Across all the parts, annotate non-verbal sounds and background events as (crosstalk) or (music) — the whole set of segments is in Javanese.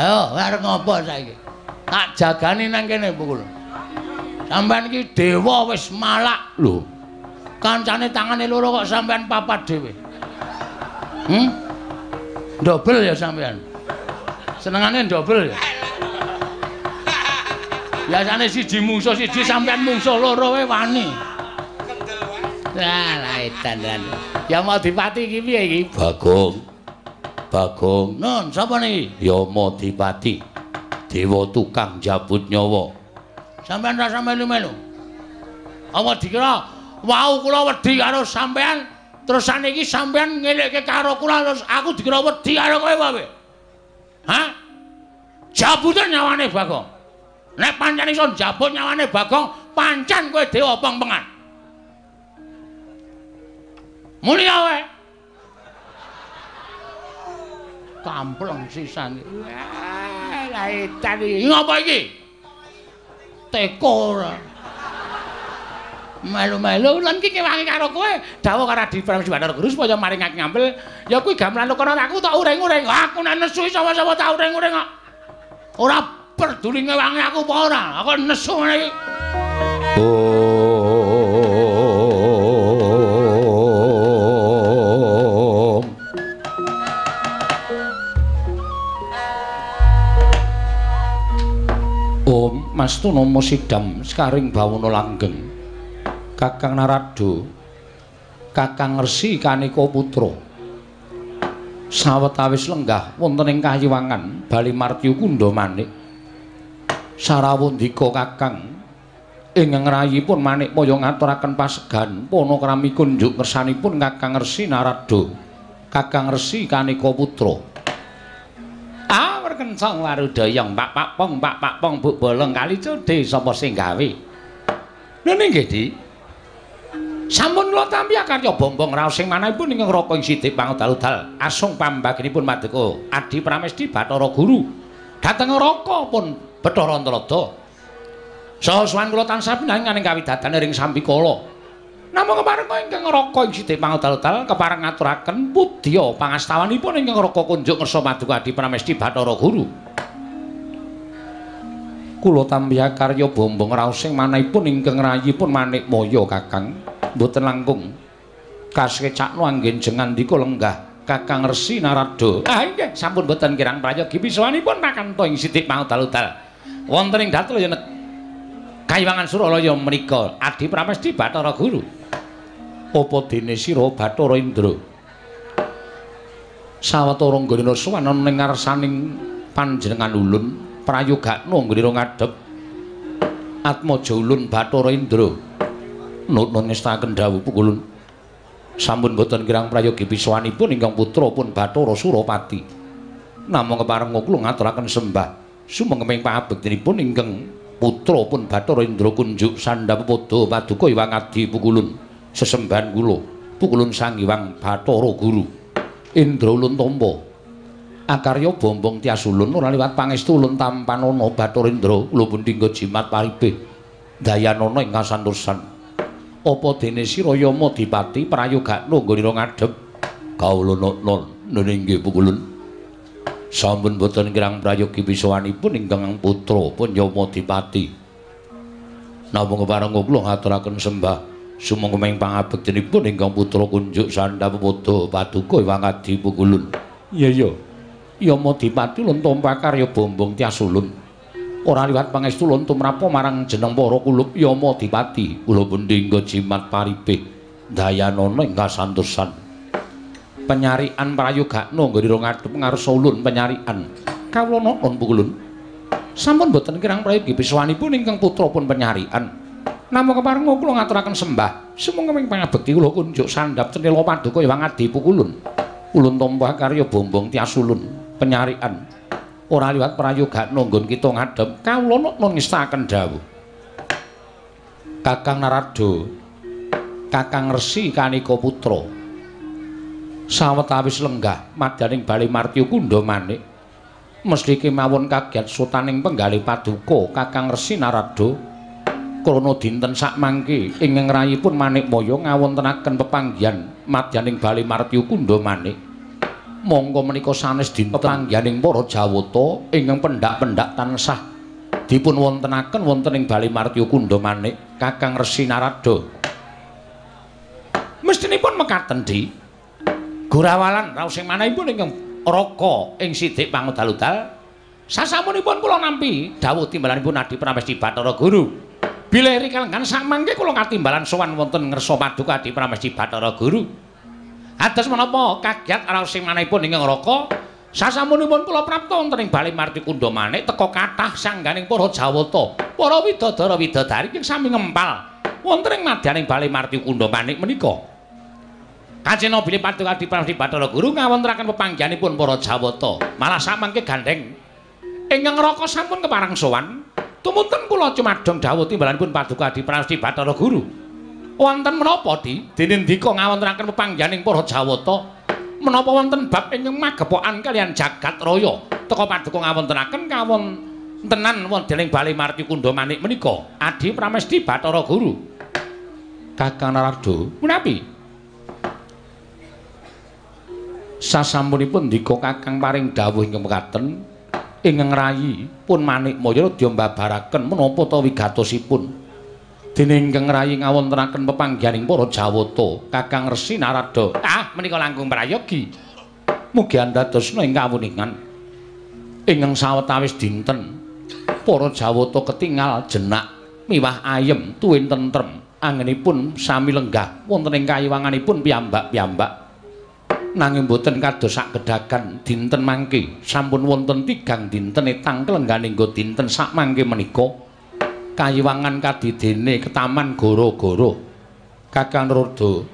Ayo, arep ngopo saiki? Tak jagani nang kene pukul. Sampeyan iki dewa wis malak lho. Kancane tangane loro kok sampeyan papat dhewe. Hm? Dobel ya sampeyan. Senengane dobel ya. Biasane siji mungsuh siji sampeyan mungsuh loro wae wani. Lah, lah edan dan. Ya mau dipati iki piye iki? Bagong. Bagong. Nun, sapa niki? Ya Madipati. Dewa tukang jabut nyawa. Sampeyan rasa melu-melu. Apa dikira wau kula wedi karo sampeyan terus saniki sampeyan ngelikke karo kula terus aku dikira wedi karo kowe wae. Hah? Jabute nyawane Bagong. Nek pancen iso jabut nyawane Bagong, pancen kowe dewa pengpengan. Mulya wae. Kampleng sisan. Lah edan iki. Ngopo iki? Teko ora. Melu-melu lan iki kewangi karo kowe. Dawuh karo Adi Pram Sibanar Guru supaya maring ngampil. Ya kuwi gamelan kono aku tak uring-uring. Aku nek nesu sapa-sapa tak uring-uring kok. Ora peduli ngewangi aku apa ora. Aku nesu ngene iki. Om. Om Mastunama Sidam Skaring Bawana Langgeng. Kakang Narado. Kakang Resi Kanika Putra. Sawetawis lenggah wonten ing kayiwangan Bali Martyu Kunda Manik. Sarawandika Kakang ingkang rayipun Manik Maya ngaturaken pasegan panakrami kunjuk ngersanipun Kakang Resi Narado. Kakang Resi Kanika Putra. Ah, perkencang warudayang Pak Pak Pong, Pak Pak Pong, Bu Bolong kali sapa sing gawe? Lha nggih, Di. Sampun kula tampi karya bombong raos sing manahipun ingkang raka ing sidik pangudal-udal asung pambaginipun Madeka Adi Pramesti Bathara Guru. Dhateng raka pun Bathara Antarada. Saha suwan kula tansah pinanganing kawidatane ring Sampikala. Namung keparenga ingkang raka ing sidik pangudal-udal kepareng ngaturaken pudya pangastawanipun ingkang raka kunjuk ngersa Madeka Adi Pramesti Bathara Guru. Kula tampi karya bombong raos sing manahipun ingkang rayipun Manik Maya Kakang. mboten langkung kasekecakno anggen jengandika lenggah Kakang Resi Narada. Ah nggih, sampun mboten kirang prayogi pisawanipun makanto ing sithik paudal-udal. Wonten ing datul yen Kayiwangan Suralaya menika Adi Pramesti Bathara Guru. Apa dene sira Bathara Indra? Sawetara nggone suwana ning ngarsaning panjenengan ulun prayogakno nggone ngadhep Atmaja ulun Bathara Indra. nutun ngestaken dawuh pukulun sampun boten kirang prayogi piswanipun ingkang putra pun Bathara Surapati namung kepareng kula ngaturaken sembah sumenging pangabektinipun ingkang putra pun Bathara Indra kunjuk sandhapada paduka Iwang Adi pukulun sesembahan kula pukulun Sang Hyang Bathara Guru. Indra ulun tampa akarya bombong tias ulun ora liwat pangestu ulun tampanana Bathara Indra kula pundhingga jimat paribe. Dayanana ing kasantosan apa dene sira Yama Dipati prayogakno nggone ngadhep? Kawula non nggih pukulun sampun boten kirang prayogi pisawanipun ingkang putra pun Yama Dipati namung kepareng kula ngaturaken sembah sumangga pangabektinipun ingkang putra kunjuk sandhapada paduka Iwang Adi pukulun iya iya. Yama Dipati lun tampa karya bombong tias ulun ora liwat pangestu lon tumrapa marang jeneng para kulup Yama Dipati. Kula bendhingga jimat paribeh dayanana ing kasantosan penyarian prayogakno nggone ngadhep ngarsa ulun penyarian. Kawula non pukulun sampun boten kirang prayogi biswanipun ingkang putra pun penyarian namung kepareng kula ngaturaken sembah. Sumangga ing pangabekti kula kunjuk sandhap cendela paduka Hyang Adi pukulun ulun tampa karya bombong tias ulun penyarian. Ora liwat prayogakno nggon kita ngadhep kawula nun ngestaken dawuh. Kakang Narado Kakang Resi Kanika Putra. Sawetawis lenggah madaning Bali Martya Kunda Manik. Mesti kemawon kagiat sutaning penggalih paduka Kakang Resi Narado krana dinten sak mangke ing ngrayipun Manik Maya ngawontenaken pepanggihan madyaning Bali Martya Kunda Manik Monggo menika sanes dinten panggihaning para Jawata ingkang pendak-pendak tansah dipun wontenaken wonten ing Bali Martya Kunda Manik Kakang Resi Narada. Mestinipun mekaten di Gorawalan raos sing manahipun ingkang Raka ing Sidik Pangudal-udal. Sasamunipun kula nampi dawuh timbalanipun Adi Pramesti Bathara Guru. Bilih rikalagan samangke kula katimbalan sowan wonten ngersa paduka Adi Pramesti Bathara Guru. Ados menapa kagiat raos sing manahipun ingkang Raka sasamunipun kula prapta wonten ing Bali Marti Manik teka kathah sangganing para Jawata, para widodara widodari ing sami ngempal wonten ing madyaning Bali Marti Manik menika. Kajena bilih paduka Adi Pramesti Guru ngawontenaken pepanggihanipun para Jawata, malah samangke gandeng ingkang Raka sampun keparang sowan Tumunten kula cumadhong dawuh timbalanipun Paduka Adi Prasti Bathara Guru. Wonten menapa di dene ndika ngawontenaken pepanggihaning para Jawata? Menapa wonten bab ingkang magepokan kalian jagat raya teka Paduka ngawontenaken kawontenan wonten ing Bali Marti Kunda Manik menika Adi Pramesti Bathara Guru. Kakang Narada, menapi? Sasampunipun ndika Kakang paring dawuh ingkang mekaten, ingkang rayi pun manik maya radya mbabaraken menapa ta wigatosipun? Dene ingkang rayi ngawontenaken pepanggihaning para jawata kakang resi narada. Ah menika langkung prayogi. Mugi andadosna ing kawuningan. Ingkang sawetawis dinten para jawata ketingal jenak miwah ayem tuwin tentrem. Angenipun sami lenggah wonten ing kayiwanganipun piyambak-piyambak nanging boten kados sak gedhagan dinten mangke. Sampun wonten tigang dinten etang kelengganing nggo dinten sak mangke menika kayiwangan kadidene ketaman goro-goro. Kakang Rodo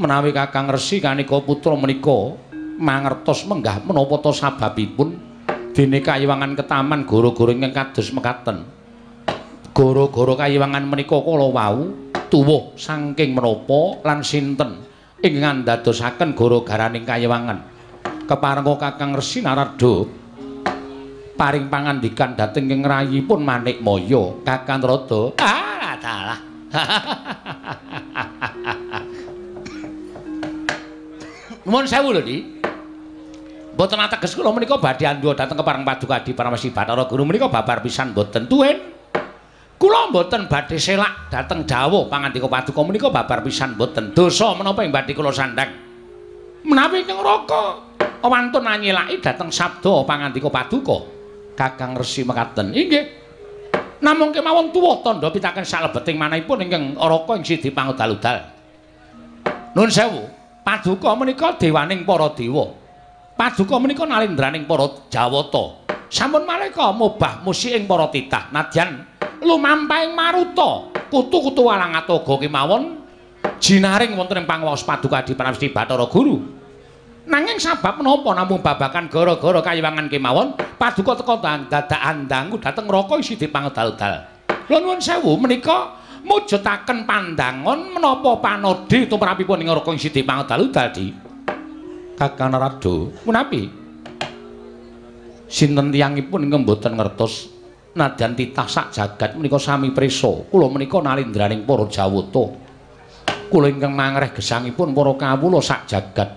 menawi Kakang Resi kanika putra menika mangertos menggah menapa to sababipun dene kayiwangan ketaman goro-goro ingkang kados mekaten. Goro-goro kayiwangan menika kala wau tuwuh saking menapa lan sinten ing ngandhadosaken gara-garaning kayewangan keparenga Kakang Resi Narada paring pangandikan dhateng ing rayipun Manik Maya Kakang Rada ah dalah Nuwun sewu lho, Di. Mboten ateges kula menika badhe andha dhateng kepareng Paduka Adi Paramesi Bathara Guru menika babar pisan mboten tuwin. Kula mboten badhe selak dhateng dawuh pangandika paduka menika babar pisan mboten dosa menapa ing badhe kula sandhang. Menawi ing neraka wantun anyelaki dhateng sabda pangandika paduka Kakang Resi mekaten. Inggih. Namung kemawon tuwuh tandha pitaken salebeting manahipun ingkang Araka ing Sidi Pangudal-udal. Nuwun sewu, paduka menika dewaning para dewa. Paduka menika nalindraning para Jawata. Sampun malika mubah musik ing para titah. Nadyan lumampahing maruta. Kutu-kutu walang atoga kemawon. Jinaring wonten ing pangwaos paduka di Pramesti Bathara Guru. Nanging sabab menapa namung babakan gara-gara kayiwangan kemawon paduka teka dadak andangku dhateng neraka isi dipangedal-dal. Lha nuwun sewu menika mujudaken pandangon menapa panodi tumrapipun ing neraka isi dipangedal-dal di? Kakang Narada menapi sinten tiyangipun ingkang boten ngertos nadyan titah sak jagat menika sami prisa kula menika nalindraning para jawata. Kula ingkang mangreh gesangipun para kawula sak jagat.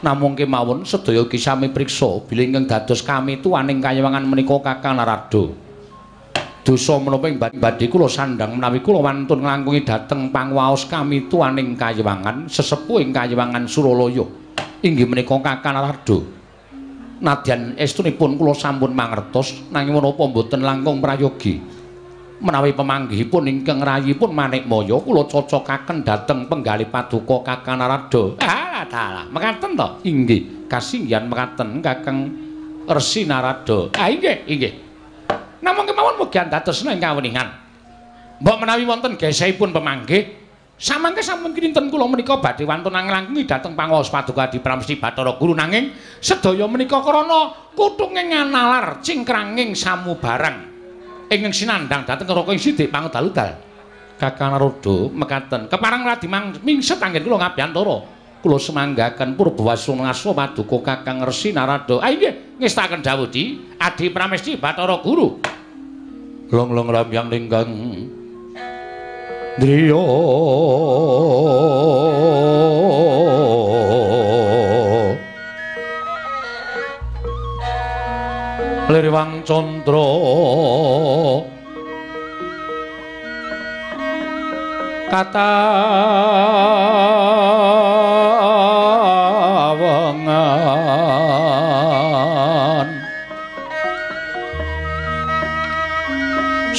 Namung kemawon sedaya ki sami priksa bilih ingkang dados kami tuwaning kayawangan menika Kakang Narada. Dosa menapa ing badhe kula sandhang menawi kula wantun nglangkungi dhateng pangwaos kami tuwaning kayawangan sesepuh ing kayawangan Suralaya. Inggih menika Kakang Narada nadyan estunipun kula sampun mangertos nanging menapa mboten langkung prayogi. Menawi pemanggihipun ingkang rayipun manik maya kula cocokaken dhateng penggalih paduka Kakang Narada. Ah dalah mekaten to? Inggih kasinggihan mekaten Kakang Resi Narada. Ah inggih inggih. Namung kemawon mugi andhatosna ing kawuningan mbok menawi wonten gesehipun pemanggih Samangke sampun kinten kula menika badhe wantun nglangkungi dhateng pangaos paduka di Pramesti Bathara Guru nanging sedaya menika krana kutunge nganalar cingkranging samu barang ingkang sinandhang dhateng neraka Sidik Pangudal-udal. Kakang Narada mekaten keparang radi mingset anggen kula ngabiyantara kula semanggaken purbawasung ngaso paduka Kakang Resi Narada. Ah nggih ngestaken dawuh di Adi Pramesti Bathara Guru. Long-long ramyang linggang द्रियो Candra kata कतावंगान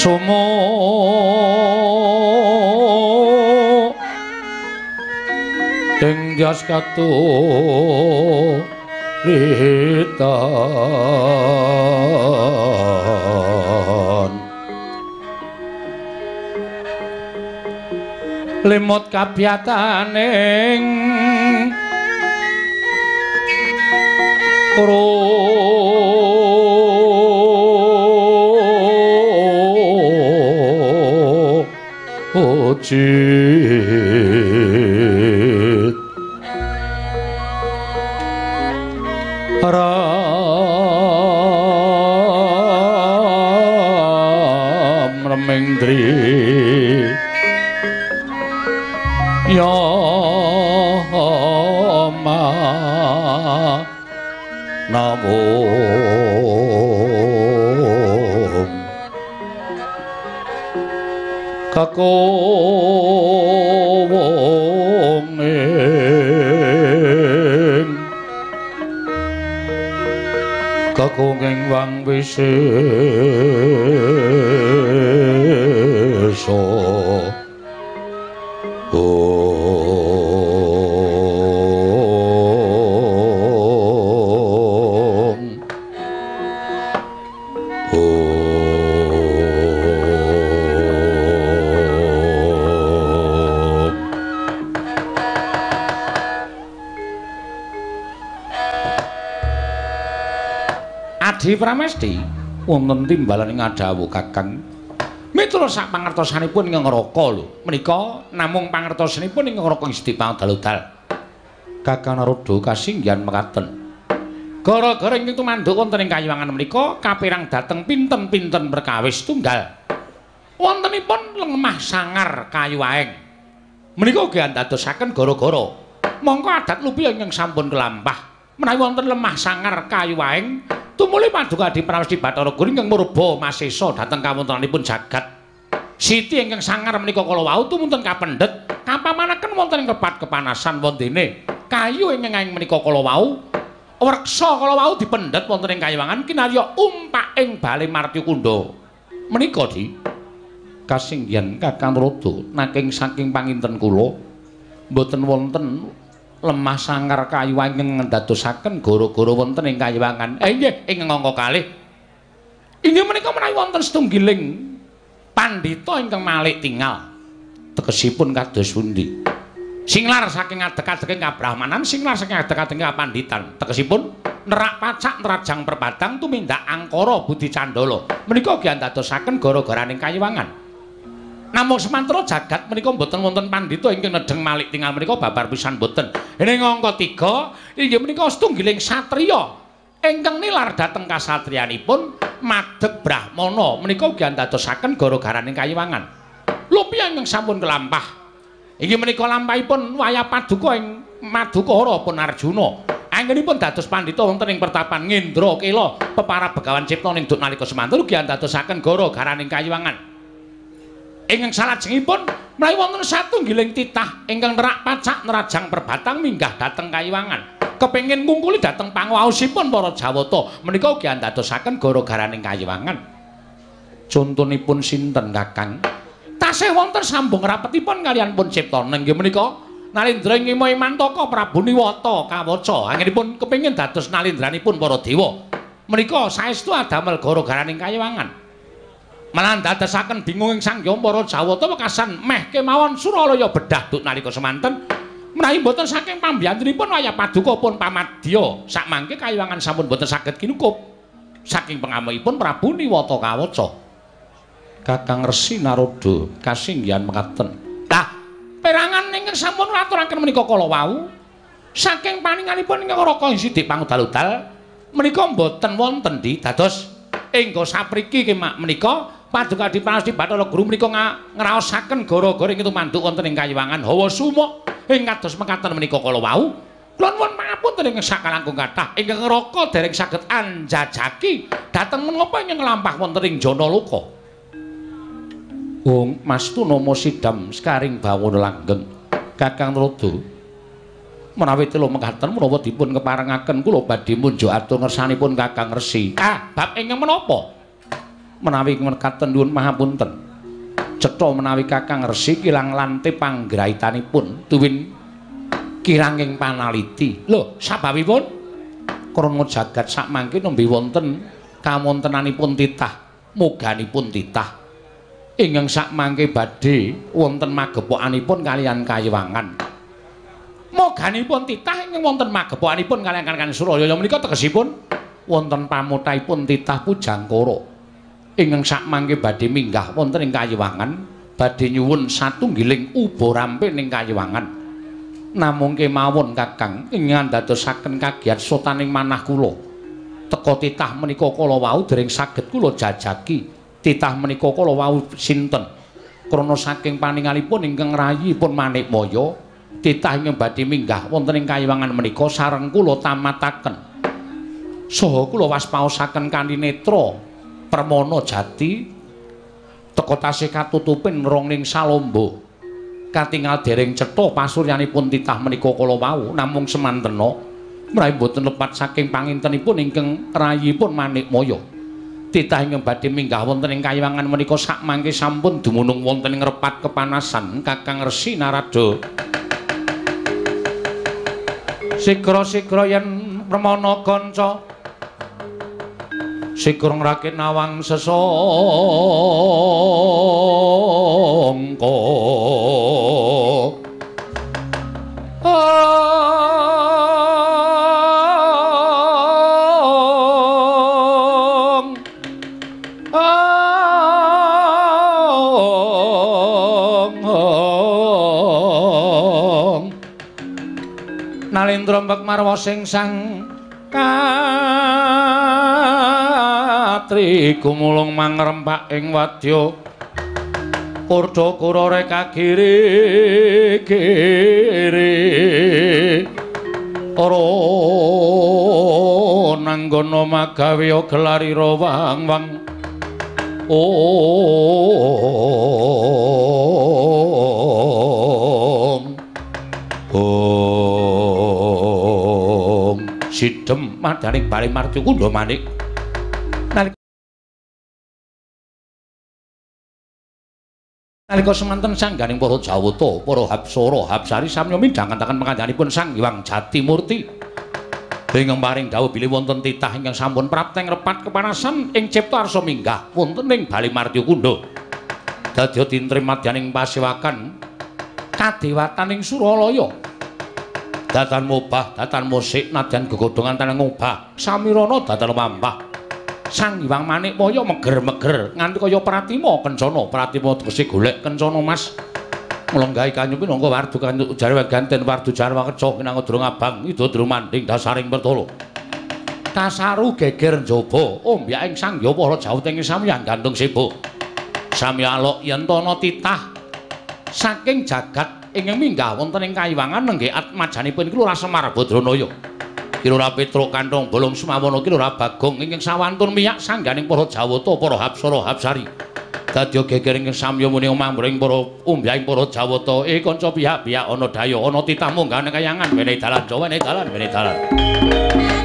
सुमो jas katu ritan limut kabiyataning pro ojit namo kakowonging kakunging wang wisesa Adi Pramesti? Wonten timbalan ing adawu Kakang? Miturut sak pangertosanipun ing ngraka lho. Menika namung pangertosanipun ing ngraka Istipa dal-dal Kakang Naroda kasinggihan mekaten. Gara-gara ing tumanduk wonten ing kayuwangan menika kapirang dhateng pinten-pinten perkawis tunggal. Wontenipun lemah sangar kayu aeng. Menika ugi andadosaken gara-gara. Mongko adat lupi ingkang sampun kelampah. Menawi wonten lemah sangar kayu aeng tumuli paduka Adi Prawesti Bathara Guru ingkang murba masesa. Dhateng kawontenanipun jagat. Siti ingkang sangar menika kala wau tumunten kapendhet kapamanaken wonten ing kepat kepanasan wontene kayu ingkang aeng menika kala wau. Wreksa kala wau dipendhet wonten ing kayuwangan kinarya umpak ing bale Martyakunda. Menika di kasinggihan Kakang Rada naking saking panginten kula mboten wonten lemah sangar kayu ingkang ndadosaken gara-gara wonten ing kayuwangan. Eh nggih ing angka kalih. Inggih menika menawi wonten setunggiling pandhita ingkang malih tinggal. Tegesipun kados pundi? Singlar saking adek-adeking kabrahmanan, singlar saking adek-adeking kapanditan. Tegesipun nerak pacak nerajang perbatang tumindak angkara budi candala. Menika ugi andadosaken gara-garaning kayuwangan. Namung semantra jagat menika mboten wonten pandhita ingkang nedheng malik tinggal menika babar pisan mboten. Ing angka 3 inggih menika setunggiling satriya ingkang nilar dhateng kasatriyanipun madheg brahmana menika ugi andadosaken gara-garaning kayuwangan. Lupi ingkang sampun kelampah Inggih menika lampahipun wayah paduka ing Madukara pun Arjuna. Anggenipun dados pandhita wonten ing pertapan Ngendra Kela pepara Begawan Cipta ning duk nalika semanten ugi andadosaken gara-garaning kayuwangan. Ingkang salajengipun menawi wonten satunggiling titah ingkang nerak pacak nerajang perbatang minggah dhateng kayuwangan. Kepengin ngungkuli dhateng panguwaosipun para Jawata menika ugi andadosaken gara-garaning kayuwangan. Contonipun sinten Kakang? Tasih wonten sambung rapetipun kalian pun cipta nggih menika Nalindra Ngima Imantaka Prabu Niwata kawaca anggenipun kepengin dados nalindranipun para dewa. Menika saestu adamel gara-garaning kayuwangan. Malah dadosaken bingung ing Sang Hyang para Jawata wekasan meh kemawon Suralaya bedah duk nalika semanten. Menawi boten saking pambiyantunipun wayah paduka pun pamadya sak mangke kayuwangan sampun boten saged kinukup. Saking pengamihipun Prabu Niwata kawaca. Kakang Resi Naroda kasinggihan mekaten. Lah, perangan ingkang sampun aturaken menika kala wau saking paninganipun ingkang Raka Sidik Pangudal-udal menika mboten wonten di dados engga sapriki kemak menika Paduka Adi Pranasti Bathara Guru menika ngraosaken gara-gara ing manduk wonten ing kayuwangan hawa sumuk ing kados mekaten menika kala wau Kula nuwun pangapunten ing sakalangkung kathah ingkang ngraka dereng saged anjajaki dhateng menapa ingkang lampah wonten ing jana loka. Wong Mas Tunama Sidam sekaring bawon langgeng Kakang Rada. Menawi telu mekaten menawa dipun keparengaken kula badhe munjuk atur ngersanipun Kakang Resi. Ah, bab ingkang menapa? Menawi mekaten nuwun pangapunten. Cetha menawi Kakang Resi kilang lante panggraitanipun tuwin kiranging panaliti. Lho, sababipun krana jagat sakmangke nembe wonten kawontenanipun titah, muganipun titah. Ingkang sakmangke badhe wonten magepokanipun kalian kayiwangan. Moganipun titah ingkang wonten magepokanipun kalian kan Suraya menika tegesipun wonten pamutaipun titah Pujangkara. Ingkang sakmangke badhe minggah wonten ing kayiwangan, badhe nyuwun satunggiling uba rampe ning kayiwangan. namung kemawon Kakang ingkang dadosaken kagiat sotaning manah kula. Teka titah menika kala wau dereng saged kula jajaki. Titah menika kala wau sinten? Krana saking paningalipun ingkang rayipun Manikmaya, titah ingkang badhe minggah wonten ing kayiwangan menika sareng kula tamataken. Saha kula waspaosaken kanthi netra permana jati teka tasih katutupin rongning salomba. katingal dereng cetha pasuryanipun titah menika kala wau namung semantena mrawi boten lepat saking pangintenipun ingkang rayipun manikmaya titah ingkang badhe minggah wonten ing kayiwangan menika sakmangke sampun dumunung wonten ing repat kepanasan Kakang Resi Narada Sigra-sigra yen pramana kanca sikur ngrakit nawang sesongko. Nalindra mbek marwa sing sang Patri gumulung mangrempak ing wadya Kurda kurore kagiri kiri Ora nanggono magawe gelari rawang wang Om. Om. Sidem madaning bali marti kundha manik Nalika semanten sangganing para Jawata, para Hapsara, Hapsari samya midhangaken pangandhanipun Sang Hyang Jati Murti. Ingkang paring dawuh bilih wonten titah ingkang sampun prapteng repat kepanasan ing cipta arsa minggah wonten ing Bali Martyakunda. Dadya tintrim madyaning pasewakan kadewataning Suralaya. Datan mubah, datan musik, nadyan gegodhongan tanang ngubah, samirana datan mampah. Sang Hyang Manikmaya meger-meger nganti kaya Pratima kencana. Pratima tegese golek kencana Mas. Mlenggahi kanyupi nangka wardu kanyu jarwa ganten wardu jarwa keca kinang durung abang ida drumanding dasaring pertolo. Kasaru geger njaba ombyaking Sang Hyang para jawut ing samyang gantung sibuk. Samya alok yen ana titah saking jagat ingkang minggah wonten ing kayiwangan nengge atmajanipun iku Lurah Semar Badranaya. Kilora Petruk Kantong Bolong Sumawana Kilora Bagong ingkang sawantun miyak sangganing para Jawata para Hapsara Hapsari. Dadya geger ingkang samya muni mamring para umbyaing para Jawata e kanca pihak-pihak ana daya ana titah munggah kayangan menehi dalan Jawa menehi dalan menehi dalan.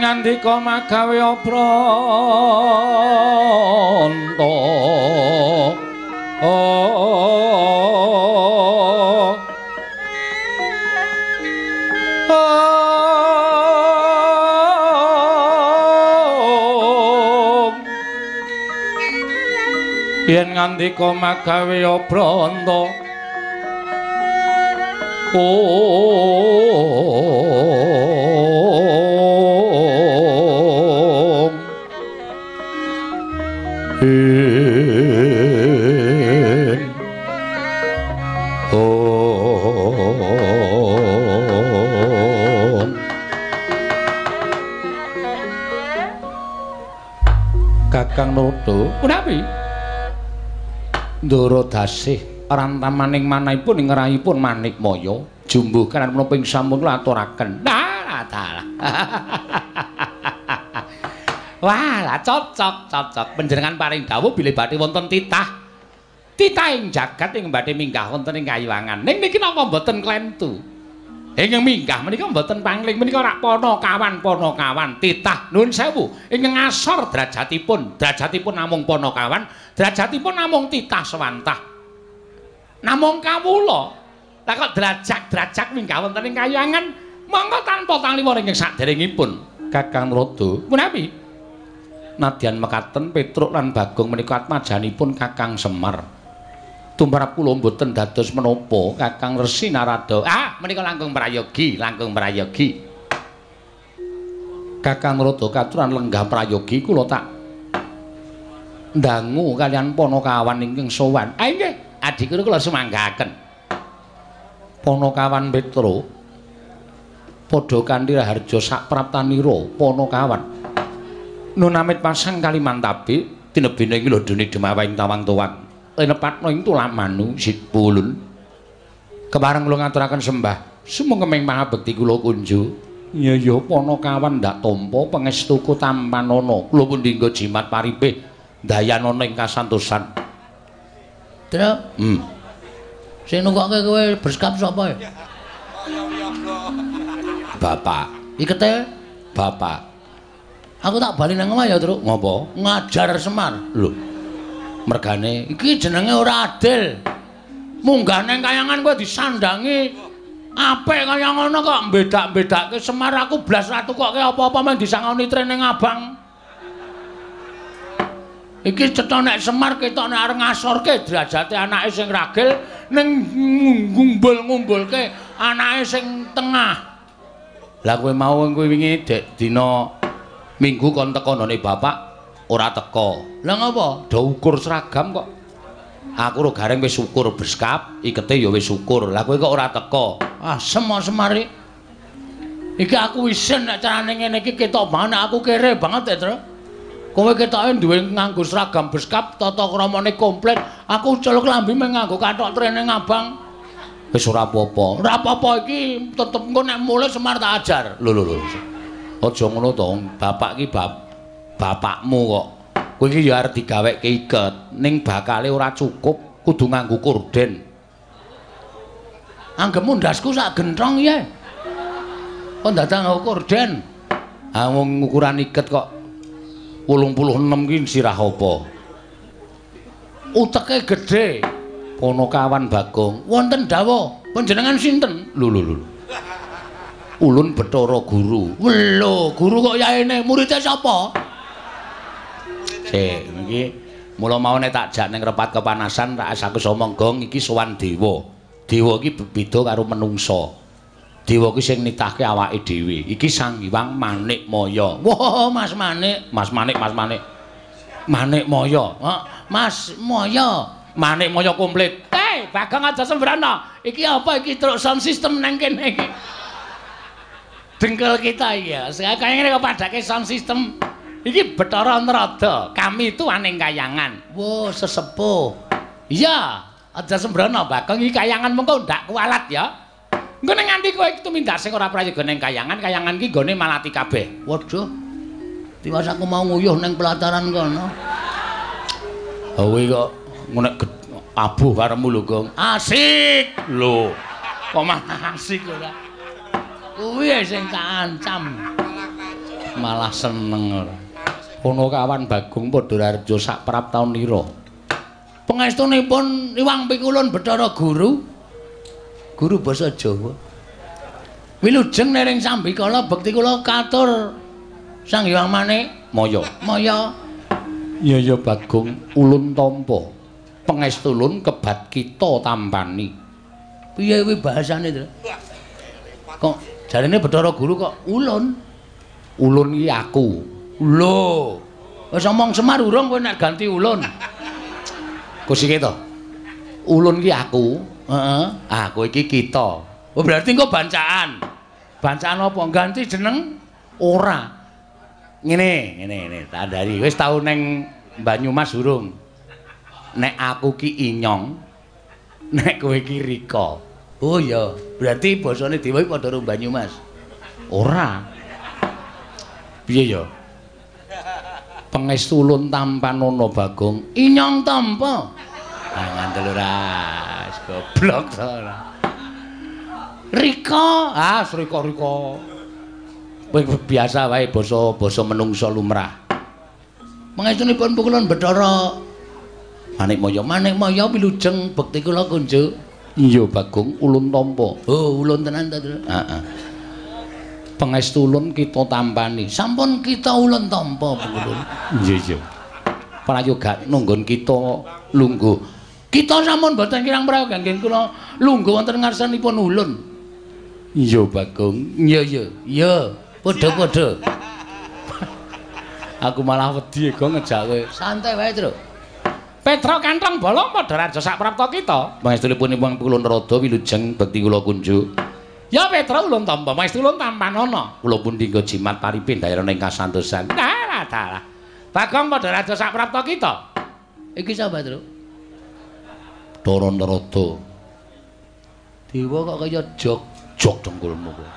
Ngandika magawe apranta oh yen ngandika magawe apranta om Nodo, punapi? Ndoro dasih rantamaning manahipun ing rayipun manik maya jumbuh kanan menapa ing sampun laturaken. Nah, dalah. (laughs) Wah, lah cocok, cocok. Panjenengan paring dawuh bilih badhe wonten titah. Titah ing jagat ing badhe minggah wonten ing kayuwangan. Ning niki napa mboten klentu? Ingkang minggah menika mboten pangling menika rak Panakawan, Panakawan. Titah nuwun sewu. Ingkang ngasor derajatipun, derajatipun namung Panakawan, derajatipun namung titah sewantah. Namung kawula. Lah kok derajat-derajat minggah wonten ing kayuwangan, monggo tanpa tangliwara ingkang saderengipun. Kakang Rada, punapi? Nadyan mekaten Petruk lan Bagong menika atmajanipun Kakang Semar. Tumrap kula mboten dados menapa Kakang Resi Narada. Ah, menika langkung prayogi, langkung prayogi. Kakang Rada katuran lenggah prayogi kula tak ndangu kalian Panakawan ingkang sowan. Ah nggih, adik kula sumanggaken. Panakawan Petruk padha kanthi harja sak praptanira Panakawan. Nunamit pasang Kalimantabe tinebene iki lho dene demawaing tawang-tawang. Lenepatno ing tulamanu sipulun. Kemareng kula ngaturaken sembah. Sumeng kemeng pangabekti kula kunju. Iya ya Panakawan ndak tampa pangestuku tampanana. Kula pun dinggo jimat paribeh dayanana ing kasantosan. Truk, Hmm. sing nunggokke kowe berskap sapa ya? Bapak, Ikete bapak. aku tak bali nang omah ya, Truk. Ngopo? Ngajar Semar. Lho. Mergane Iki jenenge ora adil. Munggah nang kayangan kowe disandangi apik kaya ngono kok mbedak-bedakke Semar aku blas ratu kok apa-apa men disangoni trening abang. Iki cetha nek Semar ketok nek arep ngasorke derajate anake sing ragil ning ngumbul-ngumbulke anake sing tengah. Lah kowe mau kowe wingi dek dina Minggu kon teko none bapak ora teko. Lah ngapa? Do ukur seragam kok. Aku ro gareng wis ukur beskap, ikete ya wis ukur. Lah kowe kok ora teko. Ah, semar semari. Iki aku isin nek carane ngene iki ketok banget aku kere banget ya, Tru. Kowe ketoke duwe nganggo seragam beskap, tata kramane komplit. Aku celuk lambi mung nganggo kathok training abang. Wis ora apa-apa. Ora apa-apa iki tetep engko nek mulih Semar tak ajar. Lho lho lho. Aja ngono to, bapak ki bap bapakmu kok. Kowe iki ya arep digaweke iket, ning bakale ora cukup, kudu nganggo korden. Anggemu ndasku sak gentrong ya. Kok dadak nganggo korden? Ah wong ukuran iket kok 86 ki sirah apa? Uteke gedhe. Ponokawan Bagong. Wonten dawuh, panjenengan sinten? Lho lho lho. Ulun Bathara Guru. Lho, guru kok yaene muridé sapa? Sik, iki mula mau nek tak jak ning repat kepanasan tak asaku somong gong iki sowan dewa. Dewa iki beda karo menungsa. Dewa ki sing nitahke awake dhewe. Iki Sang Hyang Manik Maya. Wah, Mas Manik. Mas Manik, Mas Manik. Manik Maya. Mas Moyo. Manik Maya komplit. Eh, Bagong aja sembrana. Iki apa iki truk sound system nang kene iki. Dengkel kita iya. Saya kaya ngene kok padake sound system. Iki Bathara Narada, kami itu aning kayangan. Wo, sesepuh. Iya, aja sembrana Bagong iki kayangan mengko ndak kualat ya. Engko ning nganti kowe iki tumindak sing ora prayoga ning kayangan, kayangan iki gone malati kabeh. Waduh. Tiwas aku mau nguyuh ning pelataran kono. Kowe kok ngonek abuh karemu lho, Gong. Asik lho. Kok malah asik ora. Kuwi sing kancam. Malah seneng ora. Kono kawan Bagong Padharjo sak praptaunira. Pangestunipun Iwang Pikulun Bathara Guru. Guru basa Jawa. Wilujeng nering sambikala bekti kula katur Sang Hyang Manik Maya. Maya. Iya ya Bagong ulun tampa. Pangestulun kebat kita tampani. Piye kuwi bahasane, Tru? Kok jarene Bathara Guru kok ulun? Ulun iki aku. Lho. Wis omong Semar urung kowe nek ganti ulun. Kusike to. Ulun ki aku. Heeh. Ah, kowe iki kita. Oh berarti engko bancaan. Bancaan apa ganti jeneng? Ora. Ngene, ngene, ngene. Tandari wis tau ning Banyumas urung. Nek aku ki Inyong, nek kowe ki Rika. Oh iya, berarti basane iki padha karo Banyumas. Ora. Piye ya? Pangestu ulun tampan ana Bagong. Inyong tampa. Ah ngandel ora. Wis Goblok. Rika. Ah, rika-rika. Kowe biasa wae basa basa menungsa lumrah. Pangestunipun pukulan Bathara Manik Maya Manik Maya wilujeng bekti kula kunjuk. Iya Bagong ulun tampa. Oh, ulun tenan ta, Tru? Heeh. Pangestu ulun kita tampani. Sampun kita ulun tampa, pukulun. Iya iya. Prayoga nunggon kita lungguh. Kita sampun boten kirang prayoga nggih kula lungguh wonten ngarsanipun ulun. Iya Bagong. Iya, iya. Iya, padha-padha. Aku malah wedi go ngejak kowe. Santai wae, Tru. Petra kantong bolong padha raja sak prapta kita. Pangestunipun Ipang Kulon Rada wilujeng bekti kula kunjuk. Ya Petra ulun tampa, pangestu ulun tampan ana. Kula pun dinggo jimat paripin daerah ning kasantosan. Nah, dalah. Bagong padha raja sak prapta kita. Iki sapa, Tru? Dara Narada. Dewa kok kaya jog. Jog dengkulmu kowe.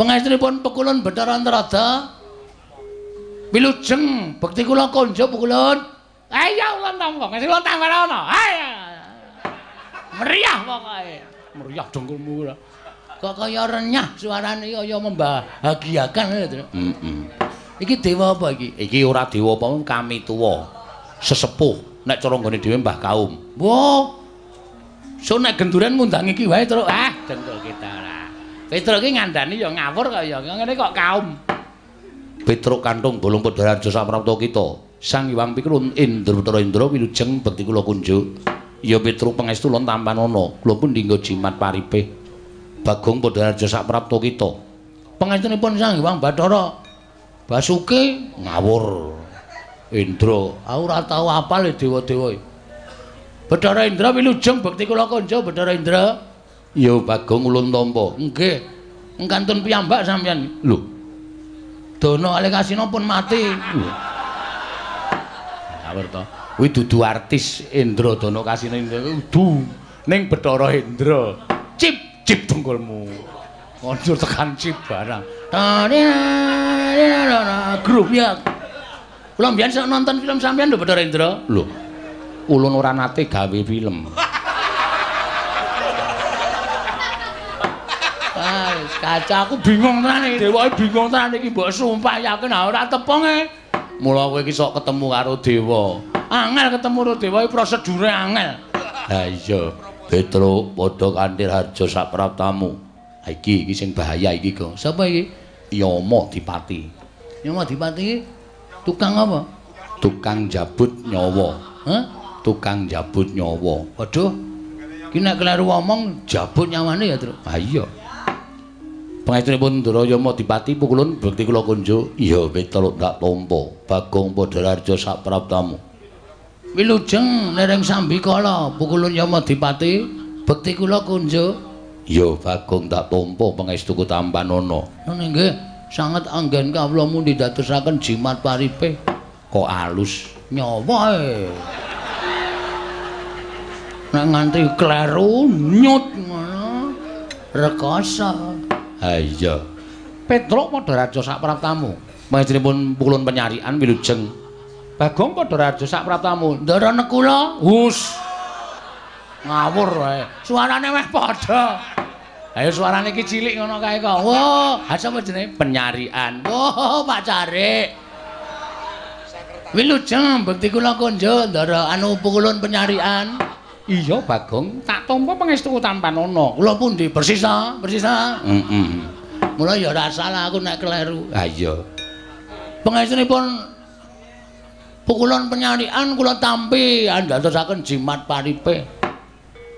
Pangestunipun pukulun Bathara Narada. Wilujeng bekti kula konjo pukulun. Ayo ulun tampa, pangestu ulun tampan ana. Ayo. Meriah pokoke. Meriah dengkulmu ora. Kok kaya renyah suarane kaya membahagiakan ya, Tru. Heeh. Iki dewa apa iki? Iki ora dewa apa kami tuwa. Sesepuh nek cara nggone dhewe Mbah Kaum. Wo. So nek genduren ngundang iki wae, Tru. Ah, dengkul kita ora. Petruk iki ngandani ya ngawur kaya ngene kok kaum. Petruk kantung bolong padha raja saprapta kita. Sang Hyang Pikulun Indra Putra Indra wilujeng bekti kula kunjuk. Ya Petruk pangestu lon tampan ana. Kula pun dinggo jimat paripe. Bagong padha raja saprapta kita. Pangestunipun Sang Hyang Bathara Basuki Ngawur. Indra aku ora tau apal e dewa-dewa iki. Bathara Indra wilujeng bekti kula konjo Bathara Indra. ya Bagong ulun tampa. Nggih. Engkantun piyambak sampeyan. Lho, Dono Alekasina pun mati. ngawur to. Kuwi dudu artis Indra Dana Kasina Indra kudu ning Bathara Indra. Cip cip dengkulmu. Kondur tekan cip barang. Grup ya. Kula mbiyen sok nonton film sampeyan lho Bathara Indra. Lho. Ulun ora nate gawe film. Ah, wis kacau aku bingung tenan iki. Dewa bingung tenan iki mbok sumpah yakin ora tepung e. Mula kowe iki sok ketemu karo dewa. Angel ketemu karo dewa iki prosedure angel. Ha iya. Petruk padha kanthi harja sapraptamu. Ha iki iki sing bahaya iki, Go. Sapa iki? Yama Dipati. Nyama Dipati iki tukang apa? Tukang jabut nyawa. Hah? Tukang jabut nyawa. Waduh. Ki nek kleru ngomong jabut nyawane ya, Tru. Ha iya. Pangestunipun Drayama Dipati pukulun bekti kula kunjuk. Iya, Petruk tak tampa. Bagong padha raja sapraptamu. Wilujeng nering sambikala pukulun Yamadipati bekti kula kunjuk. Ya Bagong tak tampa pangestuku tampanana. Nggih, sanget anggen kawula mundi dadosaken jimat paripe. Kok alus Nyawa e. Nek nganti kleru nyut ngono. Rekoso. Ha iya. Petruk padha raja sak praptamu. Panjenenganipun pukulun penyarian wilujeng. Bagong padha raja sak praptamu. Ndara nekula Hus. ngawur wae. Suarane meh padha. Ayo suarane iki cilik ngono kae kok. Wah, ha sapa jenenge? Penyarian. Oh, Pak Carik. Wilujeng bekti kula konjo ndara anu pukulun penyarian. Iya Bagong, tak tampa pangestuku tampanana. Kula pundi bersisa, bersisa. Heeh. Mula ya ora salah aku nek kleru. Ha iya. Pangestunipun pukulan penyarian kula tampi andadosaken jimat paripe.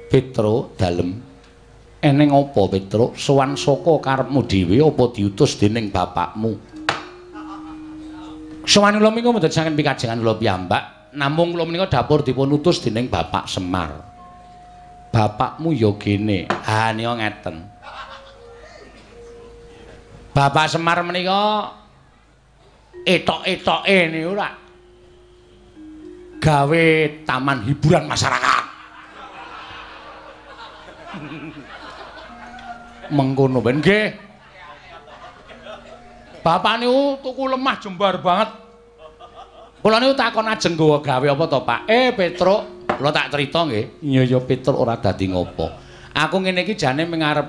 Petro dalem. Eneng apa Petro? Sowan saka karepmu dhewe apa diutus dening bapakmu? Sowan kula menika mboten saking pikajengan kula piyambak, namung kula menika dapur dipun utus dening Bapak Semar. Bapakmu ya kene. Ha nika ngeten. Bapak Semar menika etok-etoke niku ora gawe taman hiburan masyarakat. mengkono ben nggih. Bapak niku tuku lemah jembar banget. Kula niku takon ajeng gawa gawe apa to, Pak? Eh, Petruk, kula tak crita nggih. Iya ya Petruk ora dadi ngopo. Aku ngene iki jane mengarep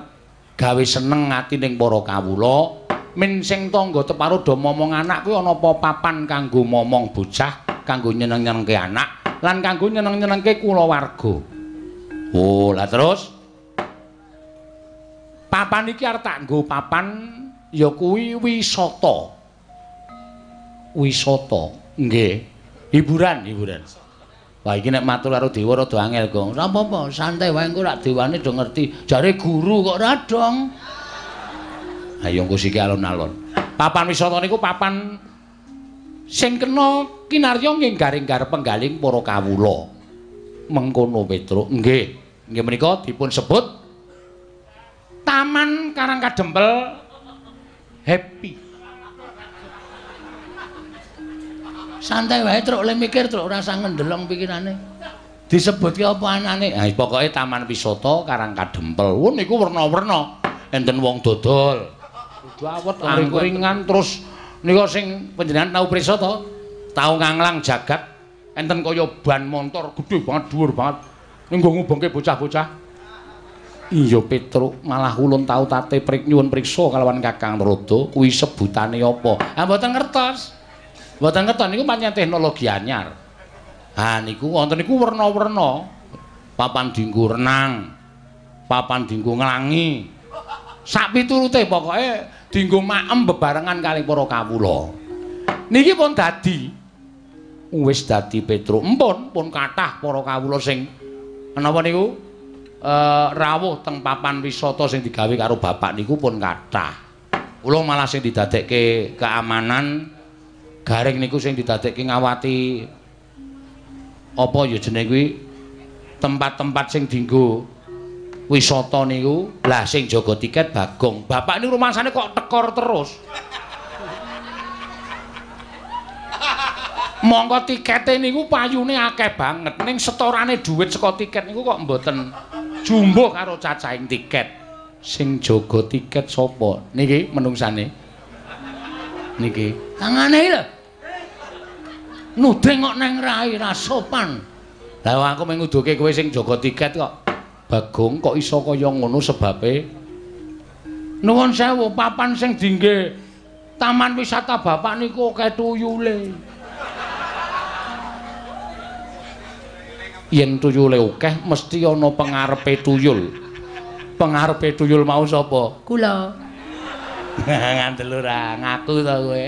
gawe seneng ati ning para kawula. Min sing tangga teparo do momong anak kuwi ana apa papan kanggo momong bocah, kanggo nyeneng-nyenengke anak lan kanggo nyeneng-nyenengke kulawarga. Oh, lah terus papan iki arep tak nggo papan ya kuwi wisata. Wisata, nggih. Hiburan, hiburan. Wah iki nek matur karo dewa rada angel, Gong. Ora apa-apa, santai wae engko rak dewane do ngerti. Jare guru kok ora dong. Ayo engko siki alon-alon. Papan wisata niku papan sing kena kinarya nggih garing-garep penggaling para kawula. Mengkono Petruk. Nggih. Nggih menika dipun sebut Taman Karang Kadempel Happy. Santai wae truk le mikir truk ora usah ngendelong pikirane. Disebutke apa anane? Nah, pokoke taman wisata Karang Kadempel. Wo niku werna-werna. Enten wong dodol. Kudu awet angkringan terus nika sing panjenengan tau prisa to? Tau nganglang jagat. Enten kaya ban motor gedhe banget dhuwur banget. Ning nggo ngubungke bocah-bocah. Iya Petruk, malah ulun tau tate prik nyuwun priksa kalawan Kakang Rodo, kuwi sebutane apa? Ah mboten ngertos. Mboten ngertos niku pancen teknologi anyar. Ha niku wonten niku werna-werna. Papan dinggo renang. Papan dinggo nglangi. Sak piturute pokoke dinggo maem bebarengan kali para kawula. Niki pun dadi wis dadi Petruk. Empun pun kathah para kawula sing napa niku? eh rawuh teng papan wisata sing digawe karo bapak niku pun kathah. Kula malah sing didadekke keamanan garing niku sing didadekke ngawati apa ya jenenge kuwi tempat-tempat sing dienggo wisata niku. Lah sing jaga tiket Bagong. Bapak niku rumangsane kok tekor terus. Monggo tikete niku payune akeh banget. Ning setorane dhuwit saka tiket niku kok mboten jumbo karo cacahing tiket. Sing jaga tiket sapa? Niki menungsane. Niki. Tangane lho. Nuding kok neng rai ra sopan. Lah aku mung nguduke kowe sing jaga tiket kok. Bagong kok iso kaya ngono sebabe? Nuwun sewu, papan sing dingge taman wisata bapak niku akeh tuyule. Yen tuyule akeh mesti ana pengarepe tuyul. Pengarepe tuyul mau sapa? Kula. (laughs) Ngandel ora ngaku to kowe.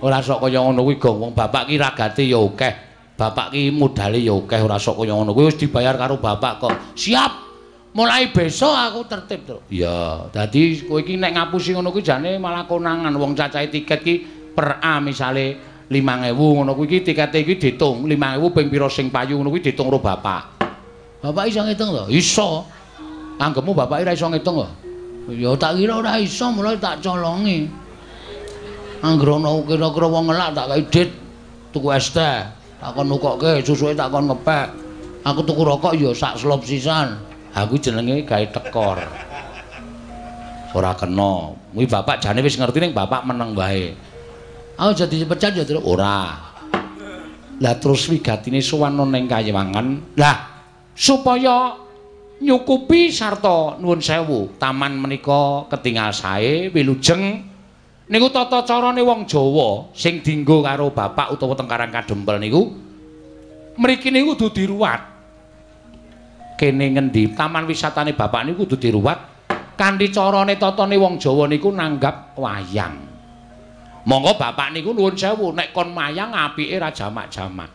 Ora sok kaya ngono kuwi gong wong bapak ki ragate ya akeh. Bapak ki modale ya akeh ora sok kaya ngono. Kuwi wis dibayar karo bapak kok. Siap. Mulai besok aku tertib, Truk. Ya, dadi kowe iki nek ngapusi ngono kuwi jane malah konangan wong cacahe tiket ki per A misale 5000 ngono kuwi iki tikete iki ditung 5000 ping pira sing payu ngono kuwi ditung karo bapak. Bapak iso ngitung to? Iso. Anggemu bapak ora iso ngitung kok. Ya tak kira ora iso mulai tak colongi. Angger ana kira-kira wong ngelak tak kei dit tuku es teh. Takon nukokke susuke takon ngepek. Aku tuku rokok ya sak slop sisan. Aku jenenge gawe tekor. Ora kena. Kuwi bapak jane wis ngerti ning bapak meneng wae. Aku jadi pecat ya terus ora. Lah terus wigatine sowan ning kayewangan. Lah supaya nyukupi sarta nuwun sewu, taman menika ketingal sae wilujeng niku tata carane wong Jawa sing dienggo karo bapak utawa teng Karang Kadempel niku mriki niku kudu diruwat. Kene ngendi taman wisatane bapak niku kudu diruwat kanthi carane tatane wong Jawa niku nanggap wayang. Monggo bapak niku nuwun sewu nek kon mayang apike ra jamak-jamak.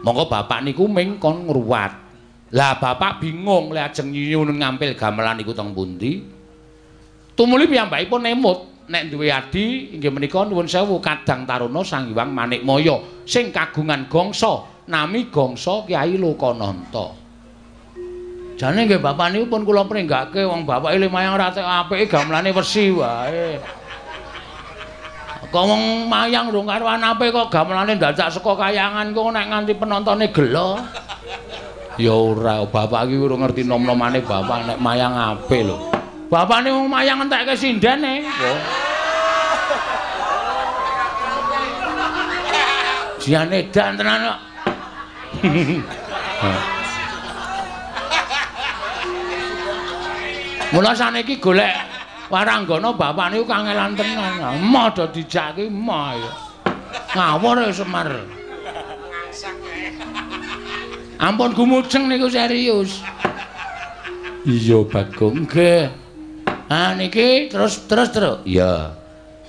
Monggo bapak niku ming kon ngruwat. Lah bapak bingung lek ajeng nyuwun ngampil gamelan niku teng pundi. Tumuli piyambakipun emut nek duwe adi inggih menika nuwun sewu Kadang Taruna Sang Hyang Manikmaya sing kagungan gongso nami gongso Kyai Lokananta. Jane nggih bapak niku pun kula pringgake wong bapak ile mayang ra apike gamelane wesi wae. Kok wong mayang rung karo anape kok gamelane dadak saka kayangan kok nek nganti penontone gelo. Ya ora, bapak iki ora ngerti nom-nomane bapak nek mayang ape lho. Bapakne wong mayang entekke sindene. Oh. Jian edan tenan. Mula saniki golek waranggana bapak niku kangelan tenan. Emoh do dijake emoh ya. Ngawur Semar. Ampun gumujeng niku serius. Iya, Bagong. Nggih. Ah niki terus terus terus. Iya.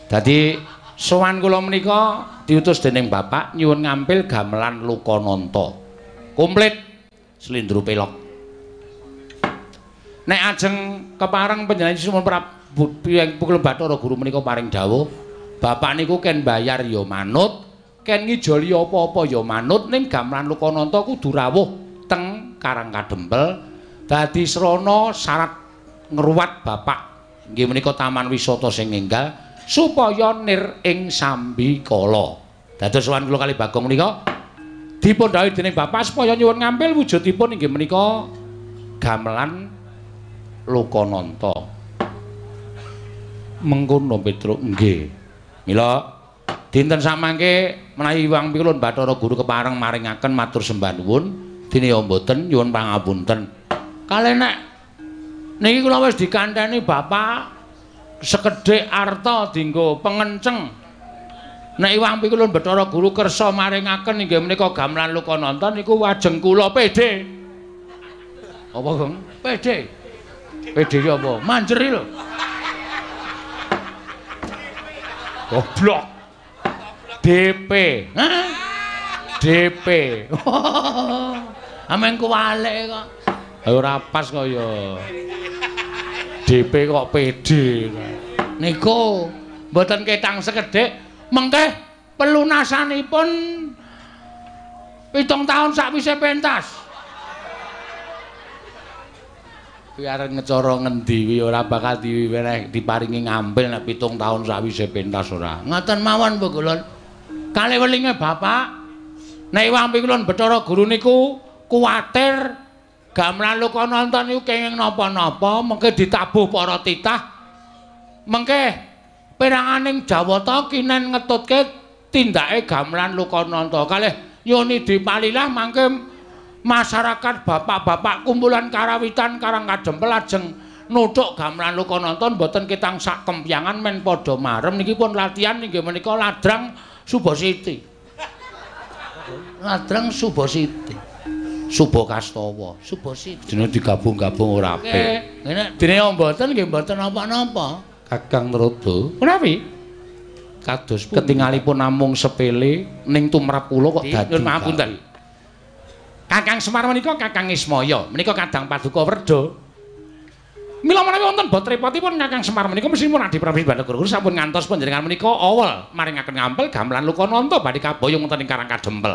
Dadi sowan kula menika diutus dening Bapak nyuwun ngampil gamelan Lukananta. Komplit slindru pelok. Nek ajeng kepareng panjenengan sumun Prabu Pukul Bathara Guru menika paring dawuh, Bapak niku ken bayar ya manut, ken ngijoli apa-apa ya manut ning gamelan Lukananta kudu rawuh teng Karang Kadempel. Dadi srana syarat ngruwat Bapak inggih menika taman wisata sing enggal supaya nir ing sambikala. Dados sowan kula kali Bagong menika dipun dawuh dening Bapak supaya nyuwun ngampil wujudipun inggih menika gamelan Lokananta. Mengkono Petruk nggih. Mila dinten samangke menawi Wang Pikulun Bathara Guru kepareng maringaken matur sembah nuwun dene mboten nyuwun pangapunten. Kalih nek niki kula wis dikandhani Bapak sekedhik arta dienggo pengenceng. Nek Iwang Pikulun Bathara Guru kersa maringaken inggih menika gamelan Lukananta niku wajeng kula pede. Apa, Gong? Pede. Pede ki apa? Manjeri lho. Goblok. DP. Hah? DP. (laughs) Ameng kuwalik kok. Ora pas kaya DP kok PD. Niku mboten ketang sekedhik, mengke pelunasanipun pitung tahun sakwise pentas. Kuwi arep ngecara ngendi kuwi ora bakal diweneh diparingi ngambil nek pitung tahun sawise pentas ora. Ngoten mawon Bu Kulon. Kali welinge Bapak nek Iwang Pikulun Bathara Guru niku kuwatir gamelan Lokananta niku kenging napa-napa mengke ditabuh para titah. Mengke peranganing Jawata kinen ngetutke tindake gamelan Lokananta. Kalih Yoni Dipalilah mangke masyarakat bapak-bapak kumpulan karawitan Karang Kadempel ajeng nuthuk gamelan Lokananta mboten kitang sak kempyangan men padha marem niki pun latihan inggih menika ladrang Subasiti. Ladrang Subasiti. Suba Kastawa. Subasiti. Jenenge digabung-gabung ora apik. Ngene dene mboten nggih mboten napa-napa. Kakang Naroda, Menawi kados ketingalipun namung sepele ning tumrap kula kok dadi. Nyuwun pangapunten. Kakang Semar menika Kakang Ismaya, menika Kadang Paduka Werda. Mila menawi wonten bot repotipun Kakang Semar menika mesti pun Adi Prabu Bandha Guru sampun ngantos panjenengan menika awal maringaken ngampil gamelan Lukananta badhe kaboyong wonten ing Karang Kadempel.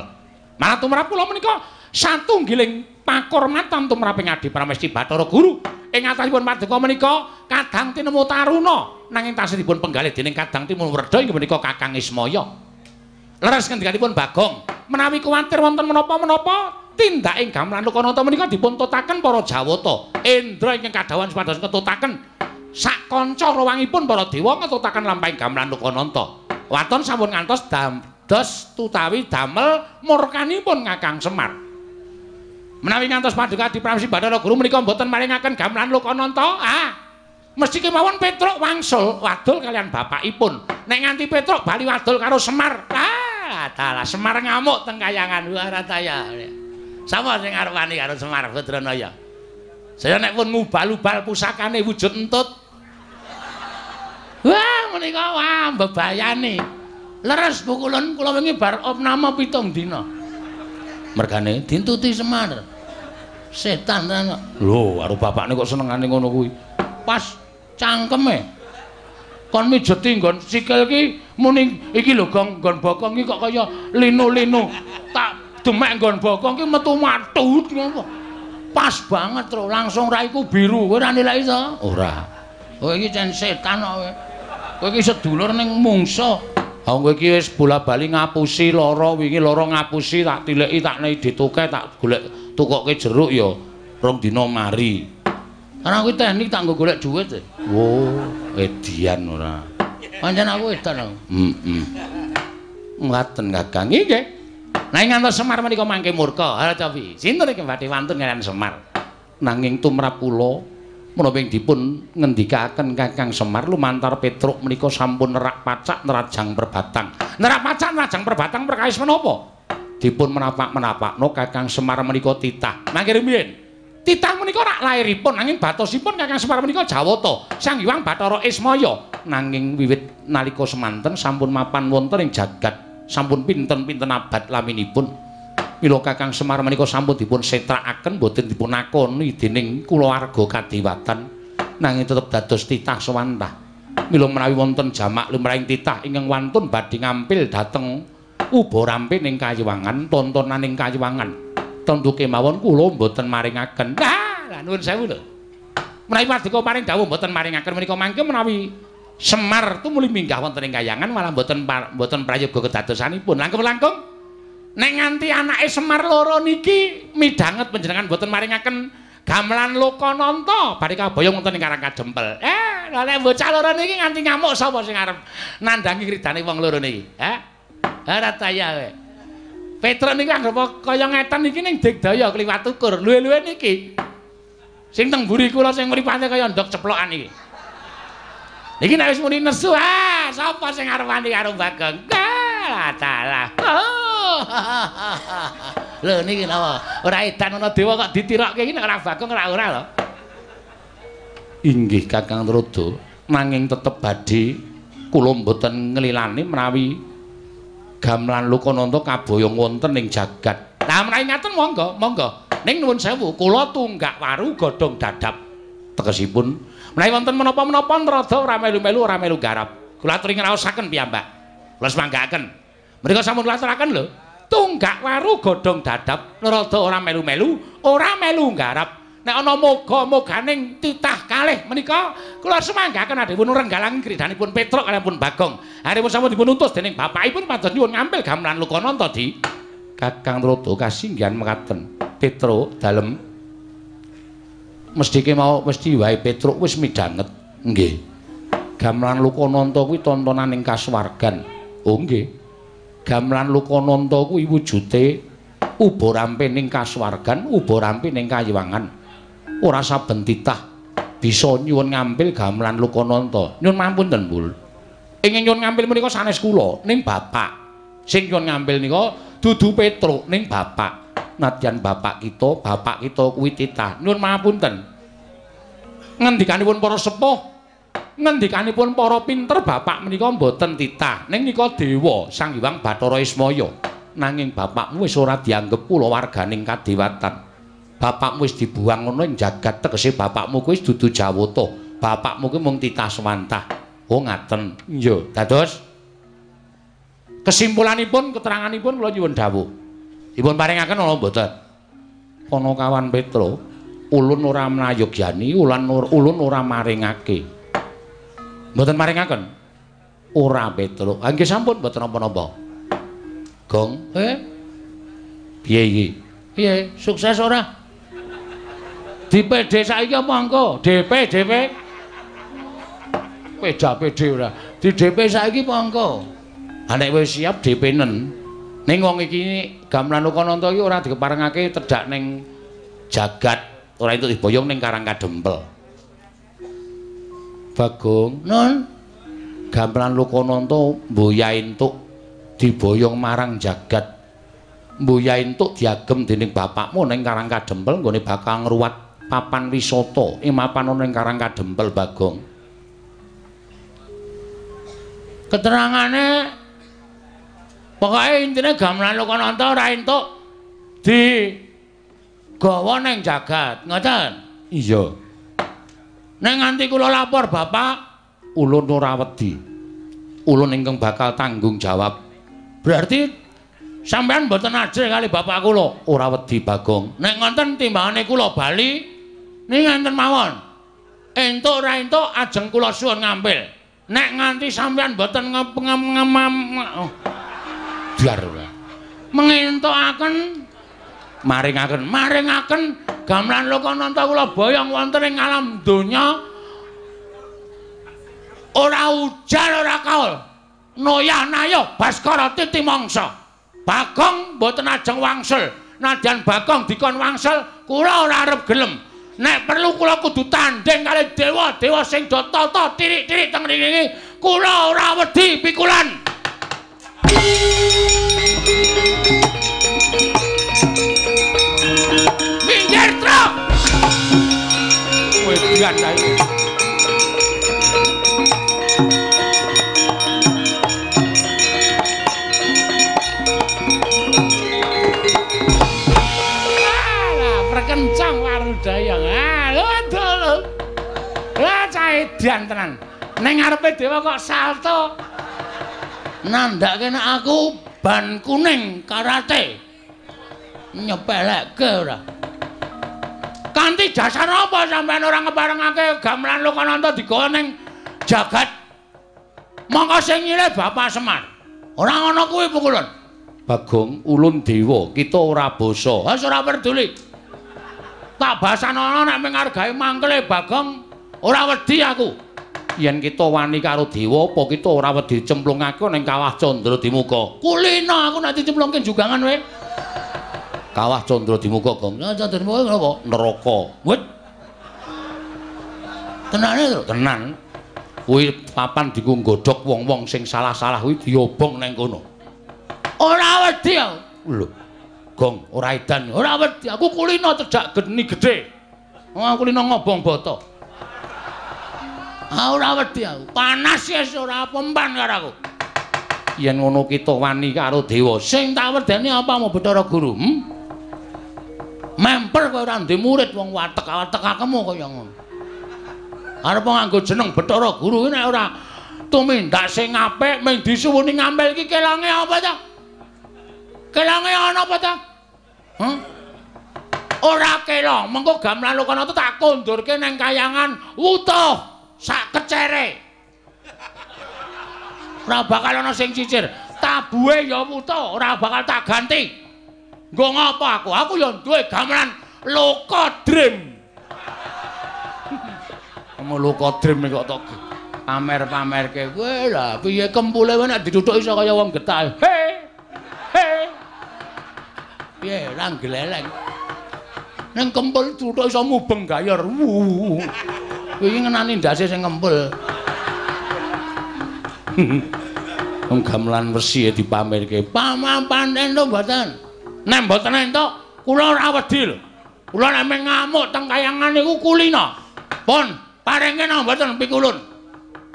Malah tumrap kula menika satunggiling pakurmatan tumraping Adi Pramesti Bathara Guru ing atasipun paduka menika kadang tinemu taruna nanging tasih dipun penggalih dening kadang timun werda inggih menika Kakang Ismaya. Leres ngendikanipun Bagong, menawi kuwatir wonten menapa-menapa tindaking gamelan Lokananta menika dipun tutaken para Jawata. Indra ingkang kadawan supados ngetutaken sak kanca rawangipun para dewa ngetutaken lampahing gamelan Lokananta. Waton sampun ngantos dados tutawi damel murkanipun Kakang Semar. Menawi ngantos paduka dipravsi Bathara Guru menika mboten maringaken gamelan Lokananta, ah mesti kemawon Petruk wangsul wadul kalian bapakipun. Nek nganti Petruk bali wadul karo Semar, ah dalah Semar ngamuk teng kayangan Warataya. Sapa sing arep wani karo Semar Badranaya? Saya nek pun ngubal-ubal pusakane wujud entut. Wah, menika wah bebayane. Leres pukulan kula wingi bar opnama pitung dina. Mergane dintuti Semar. Setan tenan. Lho, karo bapakne kok senengane ngono kuwi. Pas cangkeme. Kon mijeti nggon sikil ki muni iki lho gong nggon bokong iki kok kaya linu-linu. Tak demek nggon bokong ki metu matut ngono. Pas banget, Tru. Langsung raiku biru. Kowe ora nilai to? Ora. Kowe iki jan setan kok kowe. Kowe iki sedulur ning mungsa. Ha kowe iki wis bola-bali ngapusi lara wingi lara ngapusi tak tileki tak nei dituke tak golek tukoke jeruk ya rong dina mari. Karena kuwi teknik tak nggo golek dhuwit. Oh, edian ora. Pancen aku edan aku. Heeh. Ngaten Kakang nggih. Nanging ngantos Semar menika mangke murka. Ha tapi sinten iki badhe wantun kalian Semar? Nanging tumrap kula menapa dipun ngendikaken Kakang Semar lumantar Petruk menika sampun nerak pacak nerajang perbatang. Nerak pacak nerajang perbatang perkawis menapa? Dipun menapak-menapakno Kakang Semar menika titah. Mangke riyen Titah menika rak lairipun nanging batosipun Kakang Semar menika Jawata, Sang Hyang Bathara Ismaya. Nanging wiwit nalika semanten sampun mapan wonten ing jagat sampun pinten-pinten abad laminipun. Mila Kakang Semar menika sampun dipun setrakaken boten dipun akoni dening kulawarga kadewatan nanging tetep dados titah sawantah. Mila menawi wonten jamak lumrahing titah ingkang wantun badhe ngampil dhateng uba rampe ning kayiwangan, tontonan ing kayiwangan. Tentu kemawon kula mboten maringaken. Lah nuwun sewu lho. Menawi paduka paring dawuh mboten maringaken menika mangke menawi Semar tumuli minggah wonten ing kayangan malah mboten mboten prayoga kedadosanipun. Langkung-langkung nek nganti anake Semar loro niki midanget panjenengan mboten maringaken gamelan Lokananta bari kaboyong wonten ing Karang Kadempel. Eh, lha nek bocah loro niki nganti ngamuk sapa sing arep nandangi kridane wong loro niki? Eh? Ora taya kowe. Petra niki anggere kaya ngeten niki ning Digdaya kliwat ukur. Luwe-luwe niki. Sing teng mburi kula sing mripate kaya ndok ceplokan iki. Iki nek wis muni nesu, ah, sapa sing arep wani karo Bagong? Lah dalah. (laughs) Lho niki napa? Ora edan ana dewa kok ditirokke iki nek ora Bagong ora ora lho. Inggih Kakang Rodo, nanging tetep badhe kula mboten nglilani menawi gamelan Lokananta kaboyong wonten ing jagat. Lah menawi ngaten monggo, monggo. Ning nuwun sewu, kula tunggak waru godhong dadap. Tegesipun Menawi wonten menapa-menapa nrada ora melu-melu ora melu garap. Kula aturi ngraosaken piyambak. Kula semanggaaken. Mrika sampun kula aturaken lho. Tunggak waru godhong dadap nrada ora melu-melu ora melu garap. Nek ana moga-moganing titah kalih menika kula semanggaaken adhipun renggalang kridanipun Petruk kaliyan pun Bagong. Haripun sampun dipun utus dening bapakipun pados nyuwun ngambil gamelan Lukananta di Kakang Rodo kasinggihan mekaten. Petruk dalem mesti ki mau mesti wae Petruk wis midhanget. Nggih. Gamelan Lukananta kuwi tontonan ing kasuwargan. Oh nggih. Gamelan Lukananta kuwi wujude uba rampe ning kasuwargan, uba rampe ning kayiwangan. Ora saben titah bisa nyuwun ngambil gamelan Lukananta. Nyuwun mampunten, Bul. Ingin nyuwun ngambil menika sanes kula ning bapak. Sing nyuwun ngambil nika dudu Petruk ning bapak. nadyan bapak kita, bapak kita kuwi titah. Nuwun mapunten. Ngendikanipun para sepuh, ngendikanipun para pinter bapak menika mboten titah. Ning nika dewa Sang Hyang Bathara Ismaya. Nanging bapakmu wis ora dianggep kulawarganing kadewatan. Bapakmu wis dibuang ngono jagat tegese bapakmu kuwi wis dudu Jawata. Bapakmu kuwi mung titah swantah. Oh ngaten. Iya, dados kesimpulanipun keteranganipun kula nyuwun dawuh. Dipun paringaken ana mboten? Panakawan Petro, ulun ora mnayogyani, ulan ulun ora maringake. Mboten maringaken? Ora Petro. Ah nggih sampun mboten napa-napa. Gong, eh? Piye iki? Piye? Sukses ora? DPD saiki engko? DP, DP. Peda PD ora. Di DP saiki apa engko? Ah nek wis siap DP-nen. Ning wong iki gamelan Lokananta iki ora dikeparengake tedhak ning jagat, ora entuk diboyong ning Karang Kadempel. Bagong, non. Gamelan Lokananta mboya entuk diboyong marang jagat. Mboya entuk diagem dening bapakmu ning Karang Kadempel nggone bakal ngruwat papan wisata ing mapan ning Karang Kadempel Bagong. Keterangane Pokoke intine gamelan Lokananta ora entuk di gawa ning jagat, ngoten? Iya. Nek nganti kula lapor Bapak, Ulun ora wedi. Ulun ingkang bakal tanggung jawab. berarti sampean mboten ajrih kali bapak kula. Ora wedi Bagong. Nek ngoten timbangane kula bali ning ngenten mawon. Entuk ora entuk ajeng kula suwun ngambil. Nek nganti sampean mboten ngem oh. biar ora. mengentukaken maringaken maringaken gamelan Lokananta kula boyong wonten ing alam donya ora ujar ora kaul noyah nayo baskara titi mangsa bagong mboten ajeng wangsul nadyan bagong dikon wangsul kula ora arep gelem nek perlu kula kudu tanding kali dewa dewa sing do tata tirik-tirik teng mriki kula ora wedi pikulan Minggir truk. Ae. Alah, edan tenan. Ning ngarepe dewa kok salto. Nandake nek aku ban kuning karate. Nyepelekke ora. Kanthi dasar apa sampean ora ngeparengake gamelan Lokananta digawa ning jagat? Mongko sing nyilih Bapak Semar. Ora ngono kuwi pukulun. Bagong ulun dewa, kita ora basa. Wes ora peduli. Tak basanono nek mengargai mangkele Bagong ora wedi aku. Yen kita wani karo dewa apa kita ora wedi cemplungake ning kawah Candra Dimuka? Kulino aku nek dicemplungke jugangan wae. Kawah Candra Dimuka, catur kowe napa? Neraka. Wit. Tenane lho. Tenan. Kuwi papan diku nggodhog wong-wong sing salah-salah kuwi diobong ning kono. Ora wedi aku. Lho. Gong, ora edan. Ora wedi aku kulino cedhak geni gedhe. Oh kulino ngobong boto. Ora wedi aku. Panas wis ora pempan karo aku. Yen ngono kita wani karo dewa. Sing tak wedeni apa mau Bathara Guru? Hm? Memper kowe ora ndek murid wong watek-watek akemu kaya ngono. Arep nganggo jeneng Bathara Guru nek ora tumindak sing apik mung disuwuni ngambil iki kelange apa ta? Kelange ana apa ta? Hah? Ora kelong, mengko gamelan Lokananta tak kondurke nang kayangan utuh sak kecere. Ora bakal ana sing cicir. Tabuhe ya utuh, ora bakal tak ganti. Nggo ngopo aku? Aku ya duwe gamelan Lokodrim. Kamu Lokodrim kok tok pamer-pamerke kowe lah piye kempule nek dituthuk iso kaya wong getah. He. He. Piye lang gleleng. Ning kempul tuthuk iso mubeng gayor. Wuh. Iki ngenani ndase sing kempul. Wong gamelan wesi dipamerke. Pamapan entuk mboten? Nek mboten entuk, kula ora wedi lho. Kula nek ngamuk teng kayangan niku kulina. Pun, paringke nang mboten pikulun.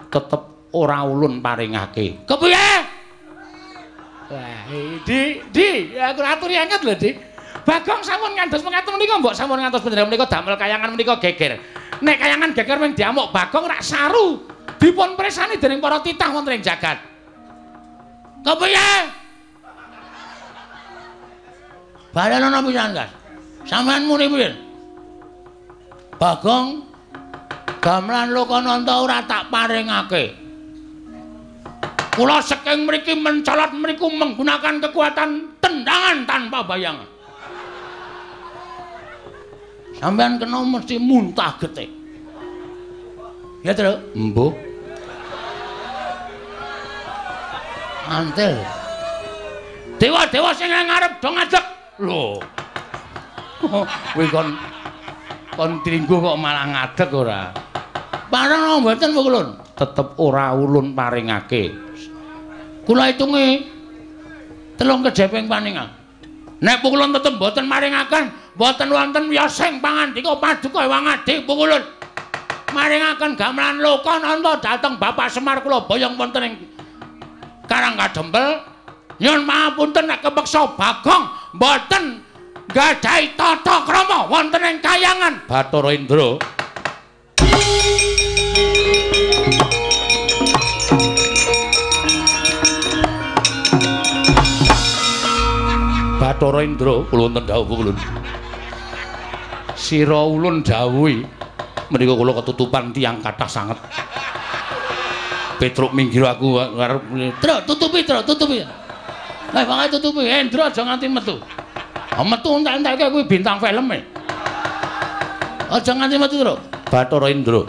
Tetep ora ulun paringake. Kepiye? Wah, Di, Di, aku aturi anget lho, Di. Bagong sampun ngantos mengaten menika mbok sampun ngantos panjenengan menika damel kayangan menika geger. Nek kayangan geger ming diamuk Bagong rak saru dipun presani dening para titah wonten ing jagat. Kepiye? Balana pisan, Kas. Sampeyan muni piye? Bagong gamelan Lokananta ora tak paringake. Kula saking mriki mencolot mriku menggunakan kekuatan tendangan tanpa bayangan. Sampeyan kena mesti muntah getih. Ya, Tru? Mbuh. Antel. Dewa-dewa sing ngarep do ngadeg. Lho. Kowe kon kon tringgo kok malah ngadeg ora? Parang mboten Bu Kulun. Tetep ora ulun paringake. Kula hitunge telung kejeping paningal. Nek Bu Kulun tetep mboten maringaken, mboten wonten wiyosing pangandika paduka Hyang Adi Bu Kulun. Maringaken gamelan Lokananta dhateng Bapak Semar kula boyong wonten ing Karang Kadempel. Nyuwun pangapunten nek kepeksa Bagong mboten gadhahi tata krama wonten ing kayangan. Bathara Indra. Bathara Indra kula wonten dawuh kula. Sira ulun dawuhi menika kula ketutupan tiyang kathah sanget. Petruk minggir aku arep tutupi, Tru, tutupi. Lah, pokoke tutupi. Hendra aja nganti metu. Ah, metu entek-entekke kuwi bintang film e. Aja nganti metu, Tru. Bathara Indra.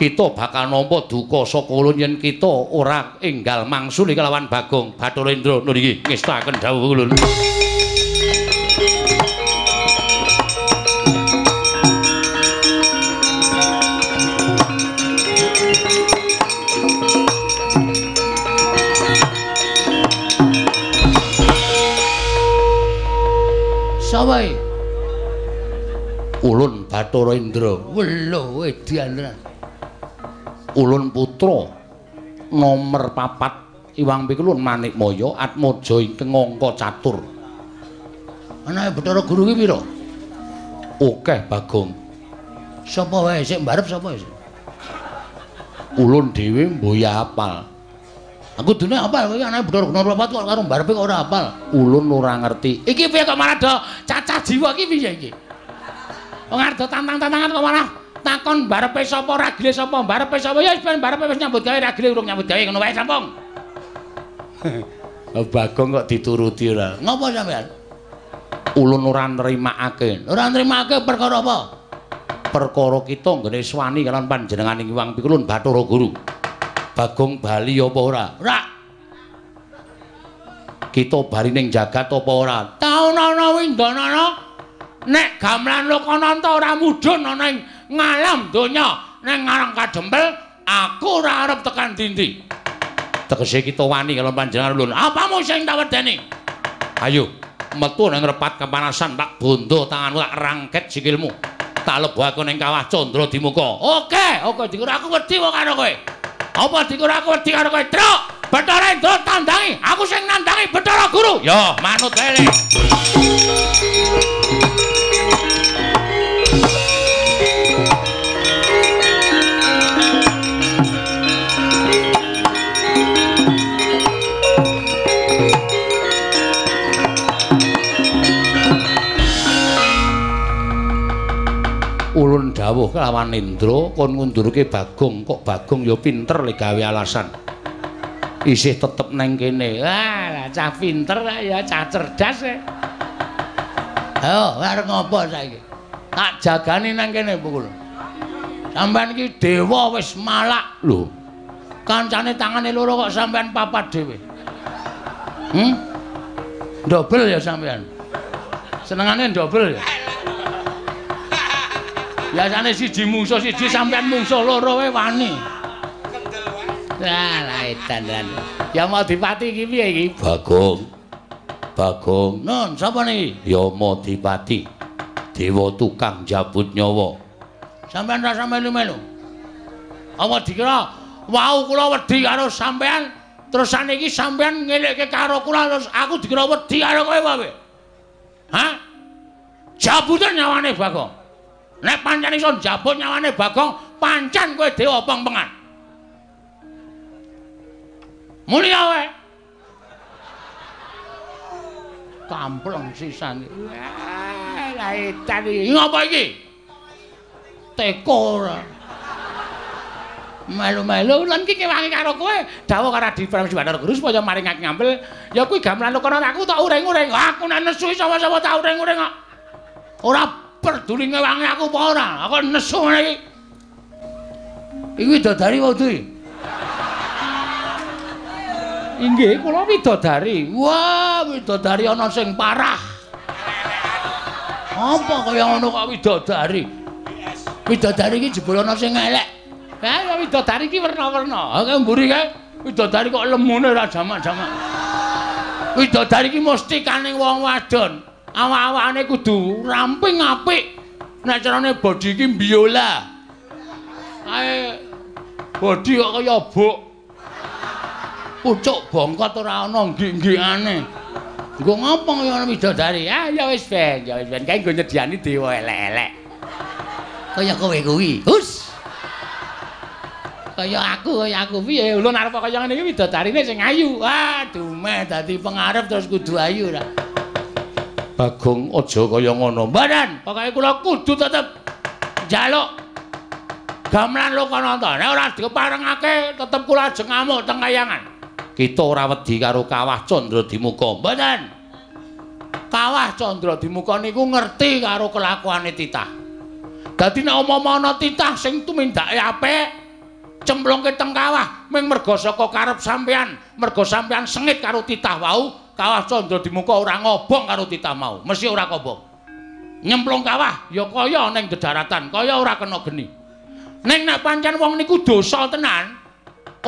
Kita bakal nampa duka saka ulun yen kita ora enggal mangsuli kelawan Bagong. Bathara Indra niki ngestaken dawuh ulun. Bathara Indra. Welo edian Ulun putra nomor papat Iwang Pikulun Manikmaya Atmaja ingkang angka catur. Anake Bathara Guru ki pira? Akeh Bagong. Sapa wae sik mbarep sapa sik? Ulun dhewe mboya apal. Aku dene apal kowe anake Bathara Guru papat kok karo mbarepe kok ora apal. Ulun ora ngerti. Iki piye kok malah do cacah jiwa iki piye iki? Wong arep tantang-tantangan kok malah takon mbarepe sapa ragile sapa mbarepe sapa ya wis ben mbarepe wis nyambut gawe ragile urung nyambut gawe ngono wae sampung. (laughs) Bagong kok dituruti ora. Ngopo sampean? Ulun ora nrimakake. Ora nrimake perkara apa? Perkara kita nggone swani kalian panjenenganing Iwang Pikulun Bathara Guru. Bagong bali apa ora? Ora. Kita bali ning jagat apa ora? Taun-taun windanana nek gamelan Lokananta ora mudhun ana ing ngalam donya ning ngarang kadempel aku ora arep tekan dindi. Tegese kita wani kalian panjenengan ulun. Apamu sing tak wedeni? Ayo, metu ning repat kepanasan tak bondo tanganmu tak rangket sikilmu. Tak lebu aku ning kawah Candra Dimuka. Oke, oke dikira aku wedi karo kowe. Apa dikira aku wedi karo kowe? Truk, Bathara Indra tandangi, aku sing nandangi Bathara Guru. Yo, manut wae dawuh kelawan Indra kon ngundurke Bagong kok Bagong ya pinter le gawe alasan. Isih tetep neng kene. Lah cah pinter ya, cah cerdas ya. Ayo, arep ngopo saiki? Tak jagani nang kene pukul. Sampeyan iki dewa wis malak. Lho, Kancane tangane loro kok sampeyan papat dhewe. Hmm? Dobel ya sampeyan. Senengane dobel ya. Biasane siji mungsuh siji sampeyan mungsuh loro wae wani. Lah, lah edan dan. Ya mau dipati iki piye iki? Bagong. Bagong. Nun, sapa niki? Yama Dipati. Dewa tukang jabut nyawa. Sampeyan rasa melu-melu. Apa dikira wau kula wedi karo sampeyan terus saniki sampeyan ngelekke karo kula terus aku dikira wedi karo kowe wae. Hah? jabutan nyawane Bagong. Nek pancen iso jabut nyawane Bagong, pancen kowe dewa pengpengan. Mulya wae. Kampleng sisan. Wah, la edan iki ngopo iki? Teko ora. Melu-melu lan iki kewangi karo kowe, dawuh karo Adi Prabu Bathara Guru supaya maring aku ngambil, ya kuwi gamelan kono aku tak uring-uring. Aku nek nesu sapa-sapa tak uring-uring kok. Ora peduli ngewangi aku apa ora. Aku nesu ngene iki. Iki widodari wae duwe. Inggih, kula widodari. Wah, widodari ana sing parah. Apa kaya ngono kok widodari? Widodari iki jebul ana sing elek. Ha, widodari iki werna-werna. Ha, kaya mburi kae. Widodari kok lemune ora jamak-jamak. Widodari iki mesti kaning wong wadon. Awak-awakane kudu ramping apik. Nek carane bodi iki biola. Ae bodi kok kaya bok. Pucuk bongkot ora ana nggih-nggihane. Nggo ngopo kaya widodari? Ah, ya wis ben, ya wis ben. Kae nggo nyediani dewa elek-elek. Kaya kowe kuwi. Hus. kaya aku kaya aku piye ulun arep kaya ngene iki widodarine sing ayu wah dumeh dadi pengarep terus kudu ayu ra Bagong aja kaya ngono. Mbadan pokoke kula kudu tetep njaluk gamelan lokananta nek ora diparengake tetep kula ajeng ngamuk teng kayangan. Kita ora wedi karo kawah candra dimuka mbadan kawah candra dimuka niku ngerti karo kelakuane titah. Dadi nek ana titah sing tumindake apik cemplungke teng kawah ming merga saka karep sampean merga sampean sengit karo titah wau kawah candra dimuka ora ngobong karo titah mau. Mesti ora kobong nyemplung kawah ya kaya ning dedaratan kaya ora kena geni. Ning nek pancen wong niku dosa tenan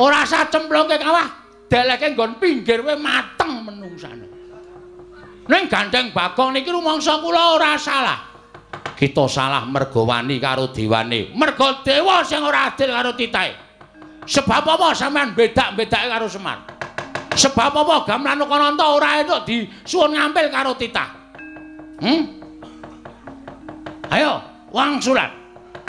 ora usah cemplungke kawah deleke nggon pinggir we mateng menungsane ning gandeng bagong niki rumangsa kula ora salah. Kita salah mergo wani karo dewane. Mergo dewa sing ora adil karo titahe. Sebab apa sampean bedak-bedake karo Semar? Sebab apa gamelan Kananta ora entuk disuwun ngampil karo titah? Hmm? Ayo, wang surat.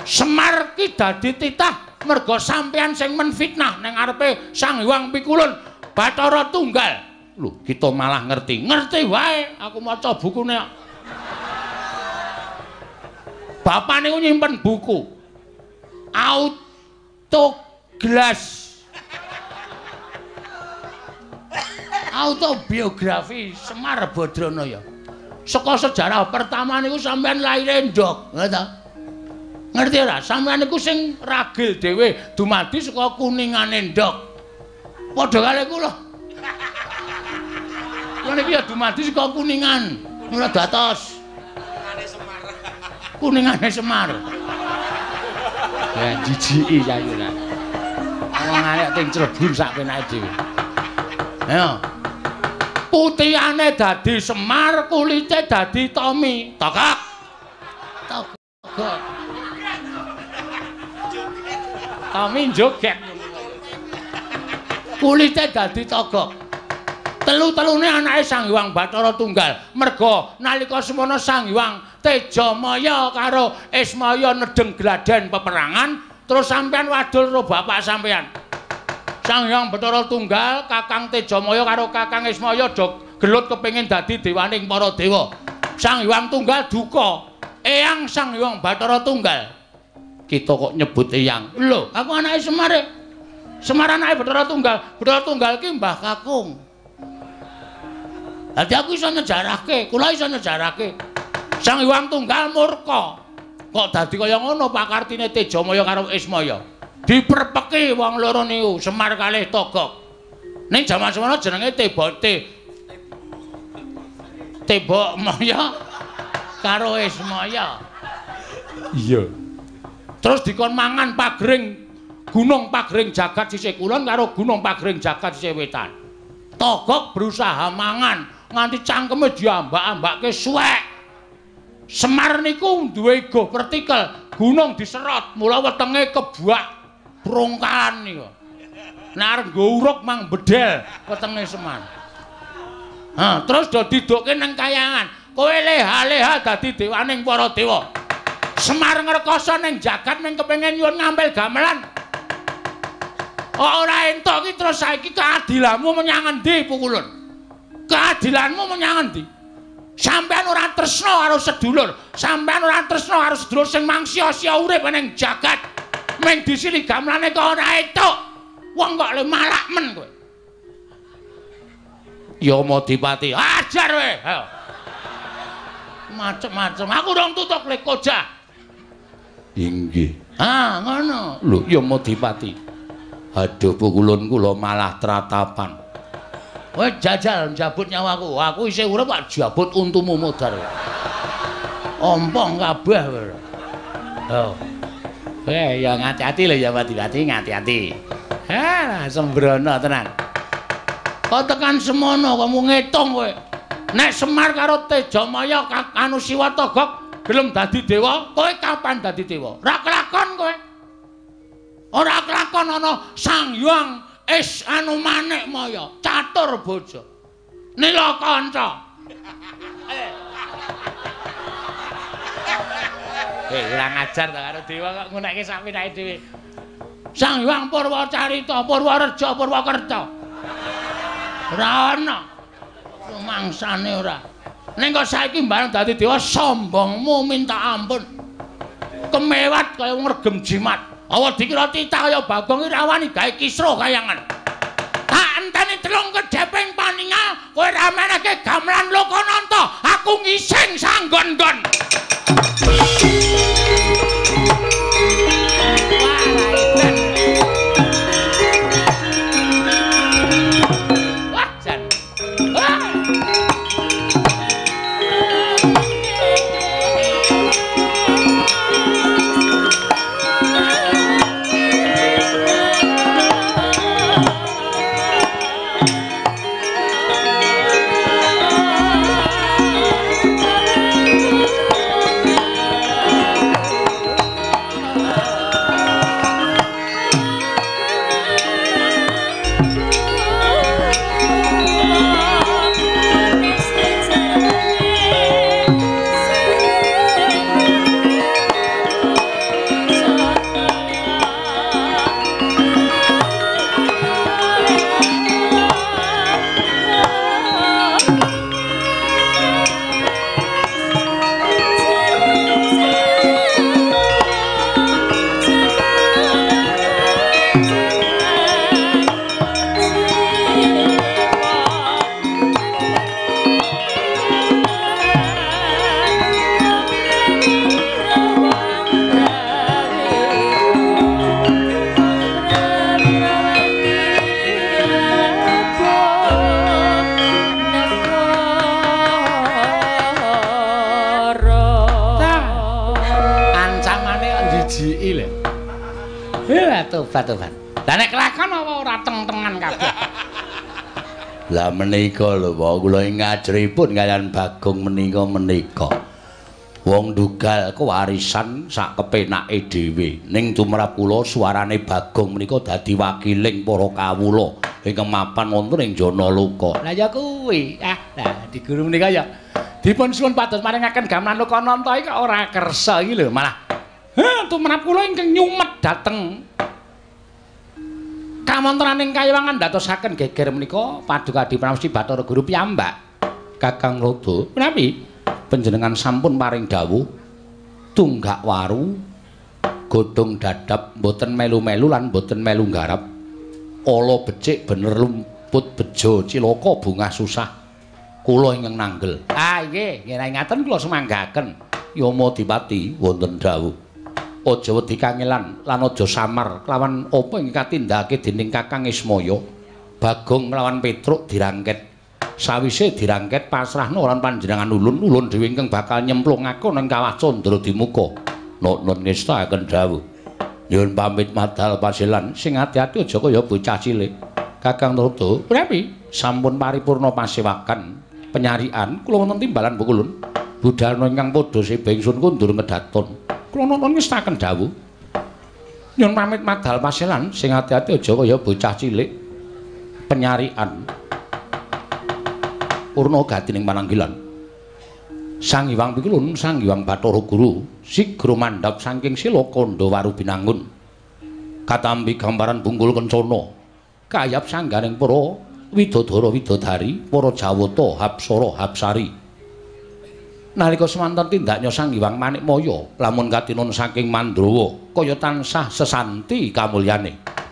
Semar ki dadi titah merga sampean sing menfitnah ning arepe Sang Hyang Pikulun Bathara Tunggal. Lho, kita malah ngerti. Ngerti wae, aku maca bukune. Bapak niku nyimpen buku. Auto autobiografi Semar Badranaya. Saka sejarah pertama niku sampean laire ndok, ngono Ngerti ora? Sampean niku sing ragil dhewe dumadi saka kuningane ndok. Padha kale kula. Kula niki ya dumadi saka kuningan. Mula datos. Kuningane Semar. Kuningane Semar. Ya jijiki ya wong arek ting Cirebon sak penake dhewe. Ayo. Putihane dadi Semar, kulite dadi Tomi. Tokok. Tokok. Tomi joget. Kulite dadi Togok. Telu-telune anake Sang Hyang Bathara Tunggal. Merga nalika semana Sang Hyang Tejamaya karo Ismaya nedeng gladen peperangan, terus sampean wadul karo bapak sampean. Sang Hyang Bathara Tunggal, Kakang Tejamaya karo Kakang Ismaya do gelut kepengin dadi dewaning para dewa. Sang Hyang Tunggal duka. Eyang Sang Hyang Bathara Tunggal. Kita kok nyebut Eyang. Lho, aku anake Semar. Semar anake Bathara Tunggal. Bathara Tunggal ki Mbah Kakung. Dadi aku iso nyejarahke, kula iso nyejarahke. Sang Hyang Tunggal murka. kok dadi kaya ngono pakartine Tejamaya karo Ismaya diperpeki wong loro niku Semar kalih Togok. Ning jaman semono jenenge Tebote Tebok Maya karo Ismaya iya. Terus dikon mangan pagring Gunung Pagring Jagat sisih kulon karo Gunung Pagring Jagat sisih wetan. Togok berusaha mangan nganti cangkeme diambak-ambakke suwek. Semar niku duwe go vertikal, gunung diserot, mula wetenge kebuak prongkalan niku. Nek arep nggo uruk mang bedel wetenge Semar. Ha, terus do didukke nang kayangan. kowe leha-leha dadi dewaning para dewa. Semar ngrekoso ning jagat ning kepengin nyuwun ngambil gamelan. Ora entuk ki terus saiki keadilanmu menyang endi pukulun? Keadilanmu menyang endi? Sampeyan ora tresna karo sedulur, sampeyan ora tresna karo sedulur sing mangsia-sia urip ning jagat. Ming disili gamelane kok ora entuk. Wong kok le malak men kowe. Yamadipati, ajar kowe. Macem-macem aku dong tutuk lek koja. Inggih. Ah, ngono. Lho, Yamadipati. Aduh pukulun kula malah tratapan. Kowe jajal njabut nyawaku. Aku isih urip kok jabut untumu modar. Ompong kabeh kowe. Oh. Eh, ya ngati-ati lho ya Yamadipati, ngati-ati. Ha, sembrono tenan. Kok tekan semono kamu ngitung kowe. Nek Semar karo Tejamaya anu Siwatagok gelem dadi dewa, kowe kapan dadi dewa? Ora kelakon kowe. Ora kelakon ana Sang Hyang Es anu Manik Maya, catur bojo. Nila kanca. Eh, ora ngajar to karo dewa kok ngunekke sak pinake dhewe. Sang Hyang Purwacarita, Purwareja, Purwakerta. Ora ana. Rumangsane ora. Ning kok saiki bareng dadi dewa sombongmu minta ampun. Kemewat kaya ngregem jimat. Awa dikira titah kaya Bagong Irawani gawe kisruh kayangan. Tak enteni telung kedeping paninga, kowe ra meneke gamelan Lokananta, aku ngising sanggon-gon. Wah, menika lho Pak, kula ngajeripun kalian Bagong menika menika. Wong dugal kewarisan sak kepenake dhewe. Ning tumrap kula suarane Bagong menika dadi wakiling para kawula ingkang mapan wonten ing Janaloka. Lah ya kuwi. Ah, lah di guru menika ya dipun suwun pados maringaken gamelan Lokananta iki kok ora kersa iki lho, malah ha tumrap kula ingkang nyumet dateng kamontraning kayawangan ndatosaken geger menika paduka dipramesti Bathara Guru piyambak. Kakang Rada, Menawi panjenengan sampun paring dawuh tunggak waru godhong dadap boten melu-melu lan boten melu nggarap. Ala becik bener lumput bejo cilaka bungah susah. Kula ingkang nanggel. Ah nggih, nggih ngaten kula semanggaken. Yamadipati wonten dawuh. Aja wedi kangelan lan aja samar kelawan apa ing katindakake dening Kakang Ismaya. Bagong lawan Petruk dirangket. Sawise dirangket pasrahna lan panjenengan ulun, ulun dhewe ingkang bakal nyemplungake ning kawah Candra Dimuka. Nun ngestaken dawuh. Nyuwun pamit madal pasilan sing ati-ati aja kaya bocah cilik. Kakang Rada, Prapi, sampun paripurna pasewakan penyarian kula wonten timbalan Bukulun. Budalna ingkang padha sebengsun kundur ngedaton. Kula nuwun ngestaken dawuh. Nyuwun pamit madal pasilan sing ati-ati aja kaya bocah cilik. Penyarian. Purna gati ning pananggilan. Sang Hyang Pikulun, Sang Hyang Bathara Guru, sigra mandhap saking Sila Kanda Warubinangun. Katambi gambaran bungkul kencana. Kayap sangganing para widodara widodari, para jawata hapsara hapsari. Nalika semanten tindaknya Sang Hyang Manikmaya, lamun katinun saking Mandrawa, kaya tansah sesanti kamulyane.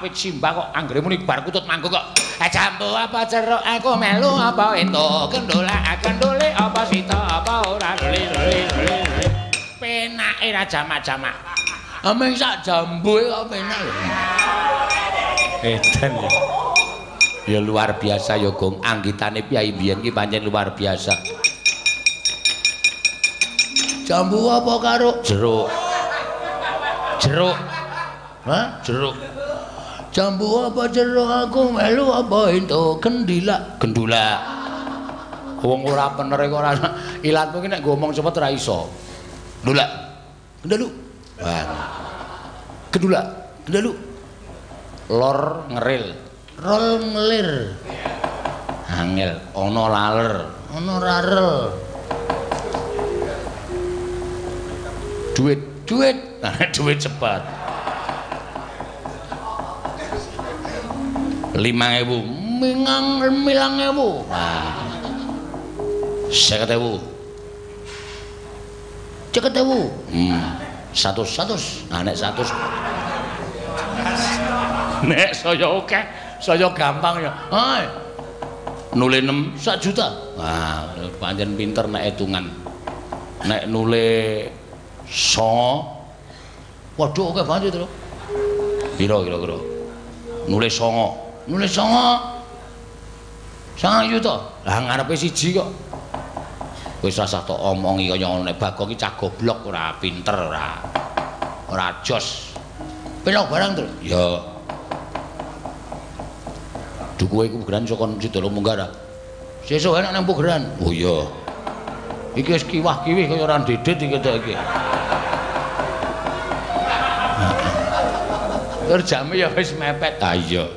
Wit simbah kok anggere muni bar kutut manggo kok. Eh jambu apa ceruk? Aku melu apa ento kendola kendole apa sita apa ora? Dole dole dole penake ra jamak-jamak. Ameng sak jambu kok penak lho. Edan ya. Luar biasa ya gong anggitane piyai biyen ki pancen luar biasa. Jambu apa karo? Jeruk. Jeruk. Hah? Jeruk. Jambu apa jeruk aku melu apa ento kendila gendula wong ora bener kok ora ilatmu ki nek ngomong cepet ora iso. Gendalu gendula gendalu lor ngeril. Rol ngelir. Angel. Ana laler. Ana rarel. Duit. Duit. (laughs) Duit cepat lima ewu. Mingang milang ewu. Seket ewu. Ceket ewu. hmm. Satu satu nah nek satu (laughs) nek saya oke saya gampang ya. Hai, nule 6 sak juta. Wah pancen pinter nek hitungan. Nek nule so. Waduh oke banget itu. piro kira-kira? Nule songo Nulis songo. Sangat yuta. lah ngarepe siji kok wis rasah tok omongi kaya ngono nek bagong iki cah goblok ora pinter ora ora jos Pelok barang terus. ya dukuhe iku bugeran saka Sidolo Munggara Sesuk enak nang pugeran. oh iya iki wis kiwah-kiwih kaya ora dedet iki ketok iki jame ya wis mepet. ah iya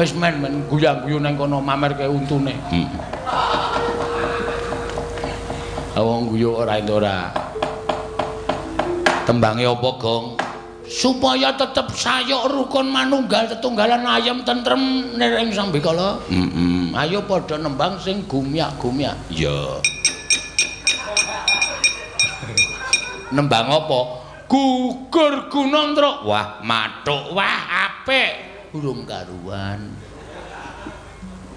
Wis men-men guyang-guyu nang kono mamerke untune. Hmm. Awang guyu ora entuk ora. Tembange apa, Gong? Supaya tetep sayok rukun manunggal tetunggalan ayam tentrem nering sambikala. Heeh. Ayo padha nembang sing gumyak-gumyak. Iya. Nembang apa? Gugur Gunung Truk. Wah, mathuk. Wah, apik. Urung karuan.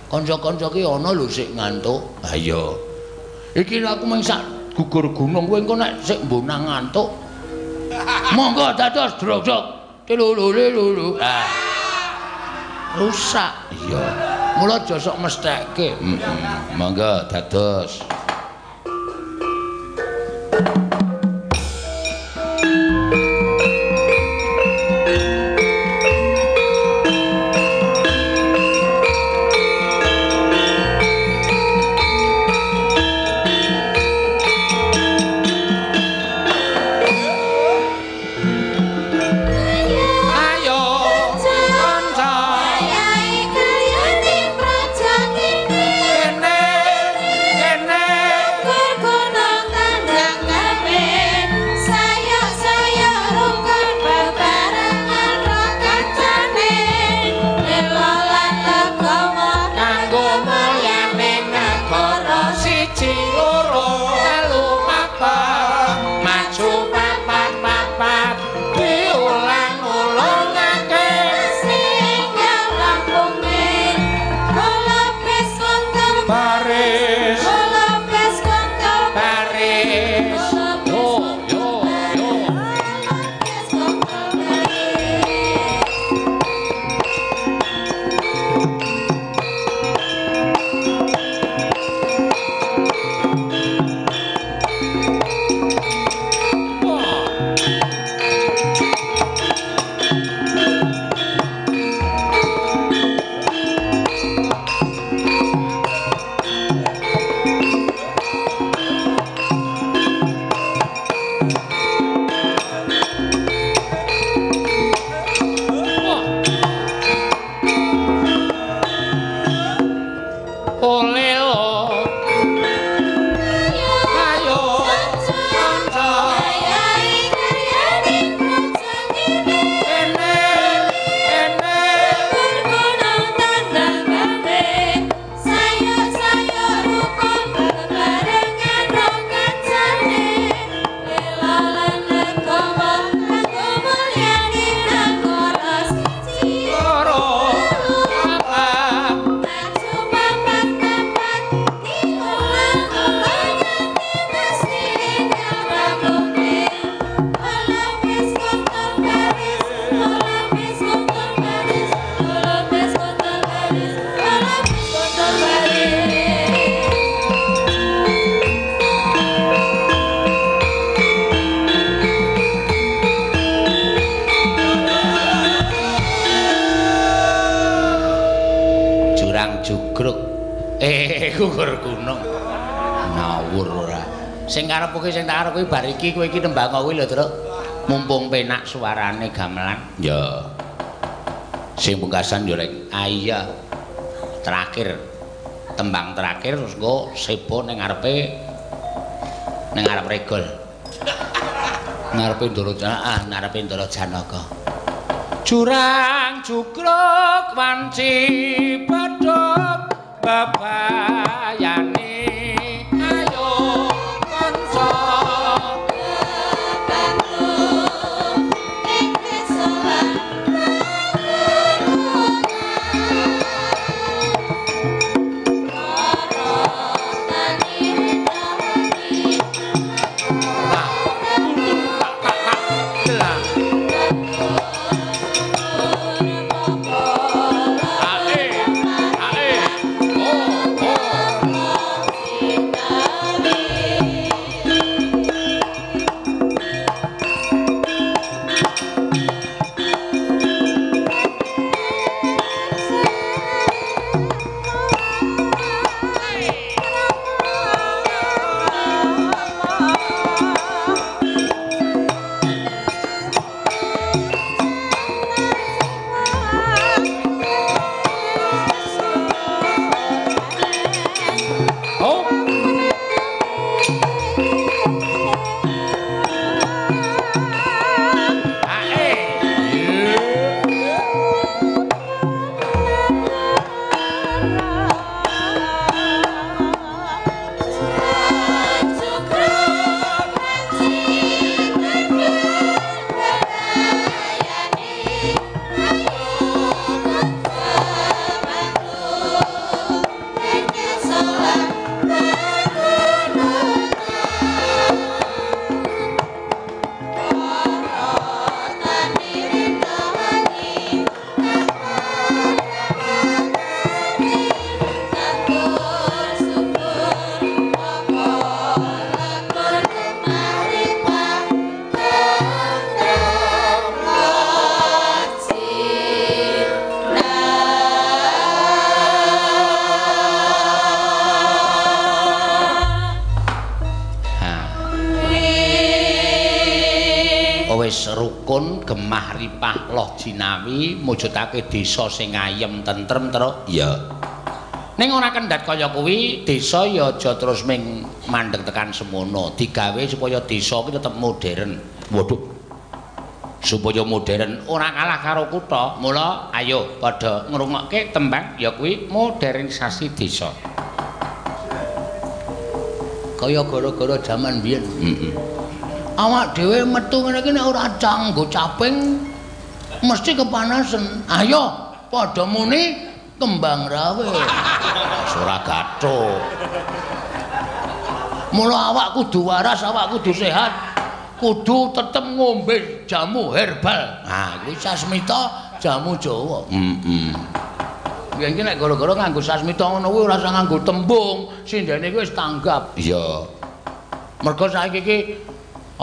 Kanca-kanca ki ana lho sik ngantuk. Ha iya. Iki aku mung sak gugur gunung kowe engko nek sik mbonang ngantuk. (laughs) Monggo dados drojok. Tilulululu. Ah. Rusak. Iya. Mula aja sok mesthekke. Heeh. Monggo dados. Iki kowe iki nembang kuwi lho Truk mumpung penak suarane gamelan Ya. Sing pungkasan yo rek. iya terakhir tembang terakhir terus engko sebo ning ngarepe ning ngarep regol ngarepe Ndoro ah ngarepe Ndoro Janaka Jurang jugruk wanci pedhot bebayane jinawi mujudake desa sing ayem tentrem terus iya ning ora kendhat kaya kuwi desa ya aja terus ming mandeg tekan semono digawe supaya desa kuwi tetep modern. Waduh. Supaya modern. Ora kalah karo kutha. Mula ayo padha ngrungokke tembang ya kuwi modernisasi desa. Kaya gara-gara jaman biyen. Heeh awak dhewe metu ngene iki nek ora canggo caping mesti kepanasan. Ayo padha muni kembang rawe ora gathuk mula awak kudu waras awak kudu sehat kudu tetep ngombe jamu herbal. Nah kuwi sasmita jamu Jawa. Heeh Biyen iki nek gara-gara nganggo sasmita ngono kuwi ora usah nganggo tembung, sindene kuwi wis tanggap. iya. Mergo saiki iki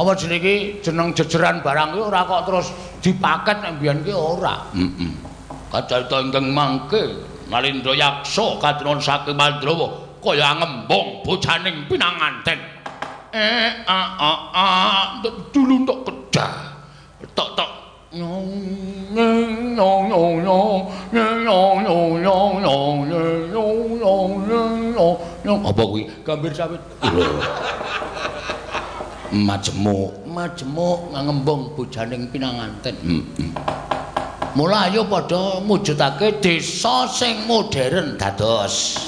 apa jenenge jeneng jejeran barang kuwi ora kok terus dipaket nek mbiyen ki ora. Heeh. Mm -mm. Kacarita ingkang mangke Malindra Yaksa katon saking Mandrawa kaya ngembung bocaning pinanganten. Eh a a a dulu tok kedah. Tok tok apa kuwi? Gambir sawit. (laughs) majemuk. Majemuk ngembong bojaning pinanganten. Heeh Mula ayo padha mujudake desa sing modern dados.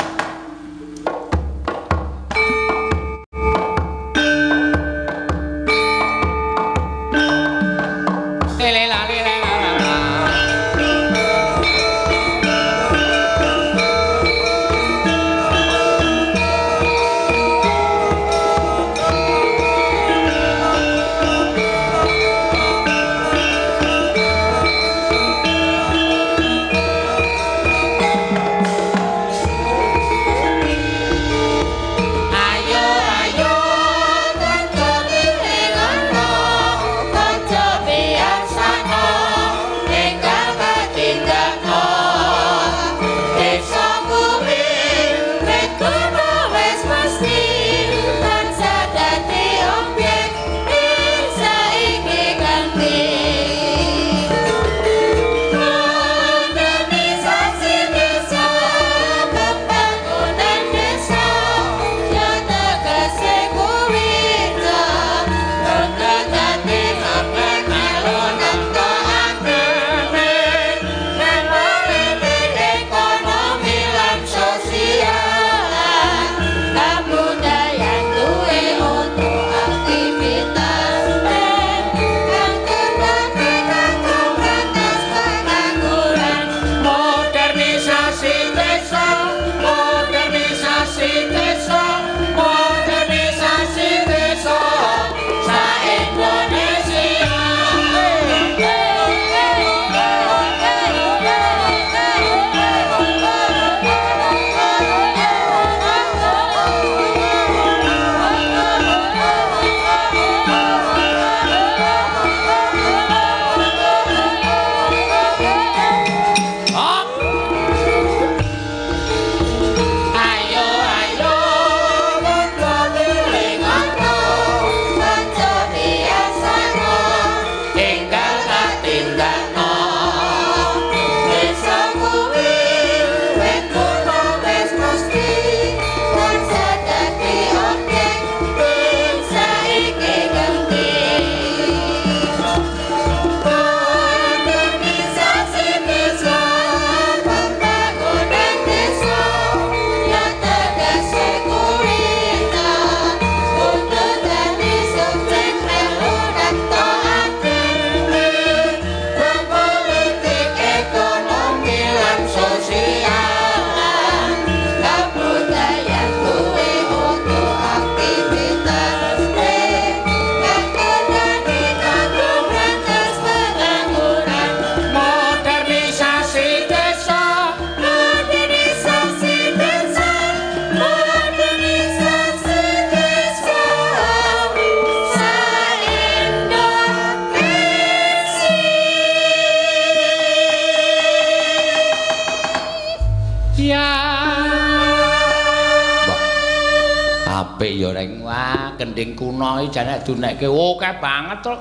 Jane dunekke akeh banget to.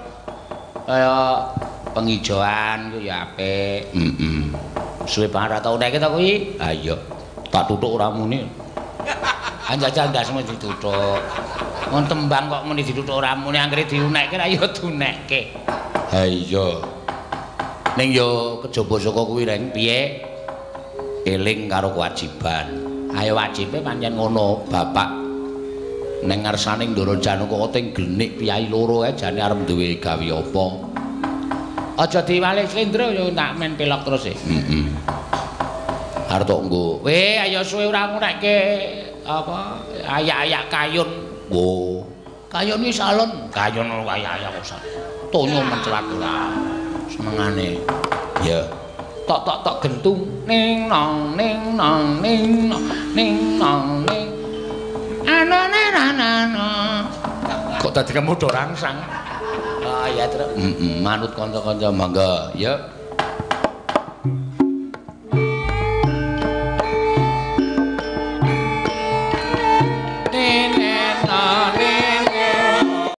kaya pengijoan ku ya apik. Heeh. Suwe banget ra tau nek. Ha iya. Tak tutuk ora muni. Anjajal ndas mesti ditutuk. Wong tembang kok muni ditutuk ora muni anggere diunekke ra ya dunekke. Ha iya. Ning yo kejaba saka kuwi reng piye? Eling karo kewajiban. Ayo wajibe pancen ngono, Bapak. Ning ngarsaning Ndara Janaka ting glenik piyai loro ae jane arep duwe gawe apa? Aja diwale Slendra yo tak men pelok terus e. Heeh. Arep tok nggo. Weh, ayo suwe ora ngunekke apa ayak-ayak kayun. Wo. Kayun iki salon. Kayun ayak-ayak kok. Tonyo mencelat ora. Senengane. Ya. Tok tok tok gentung ning nang ning nang ning nang ning. Kok dadi kamu do rangsang? Ya, Tru. Heeh, manut kanca-kanca mangga. Ya.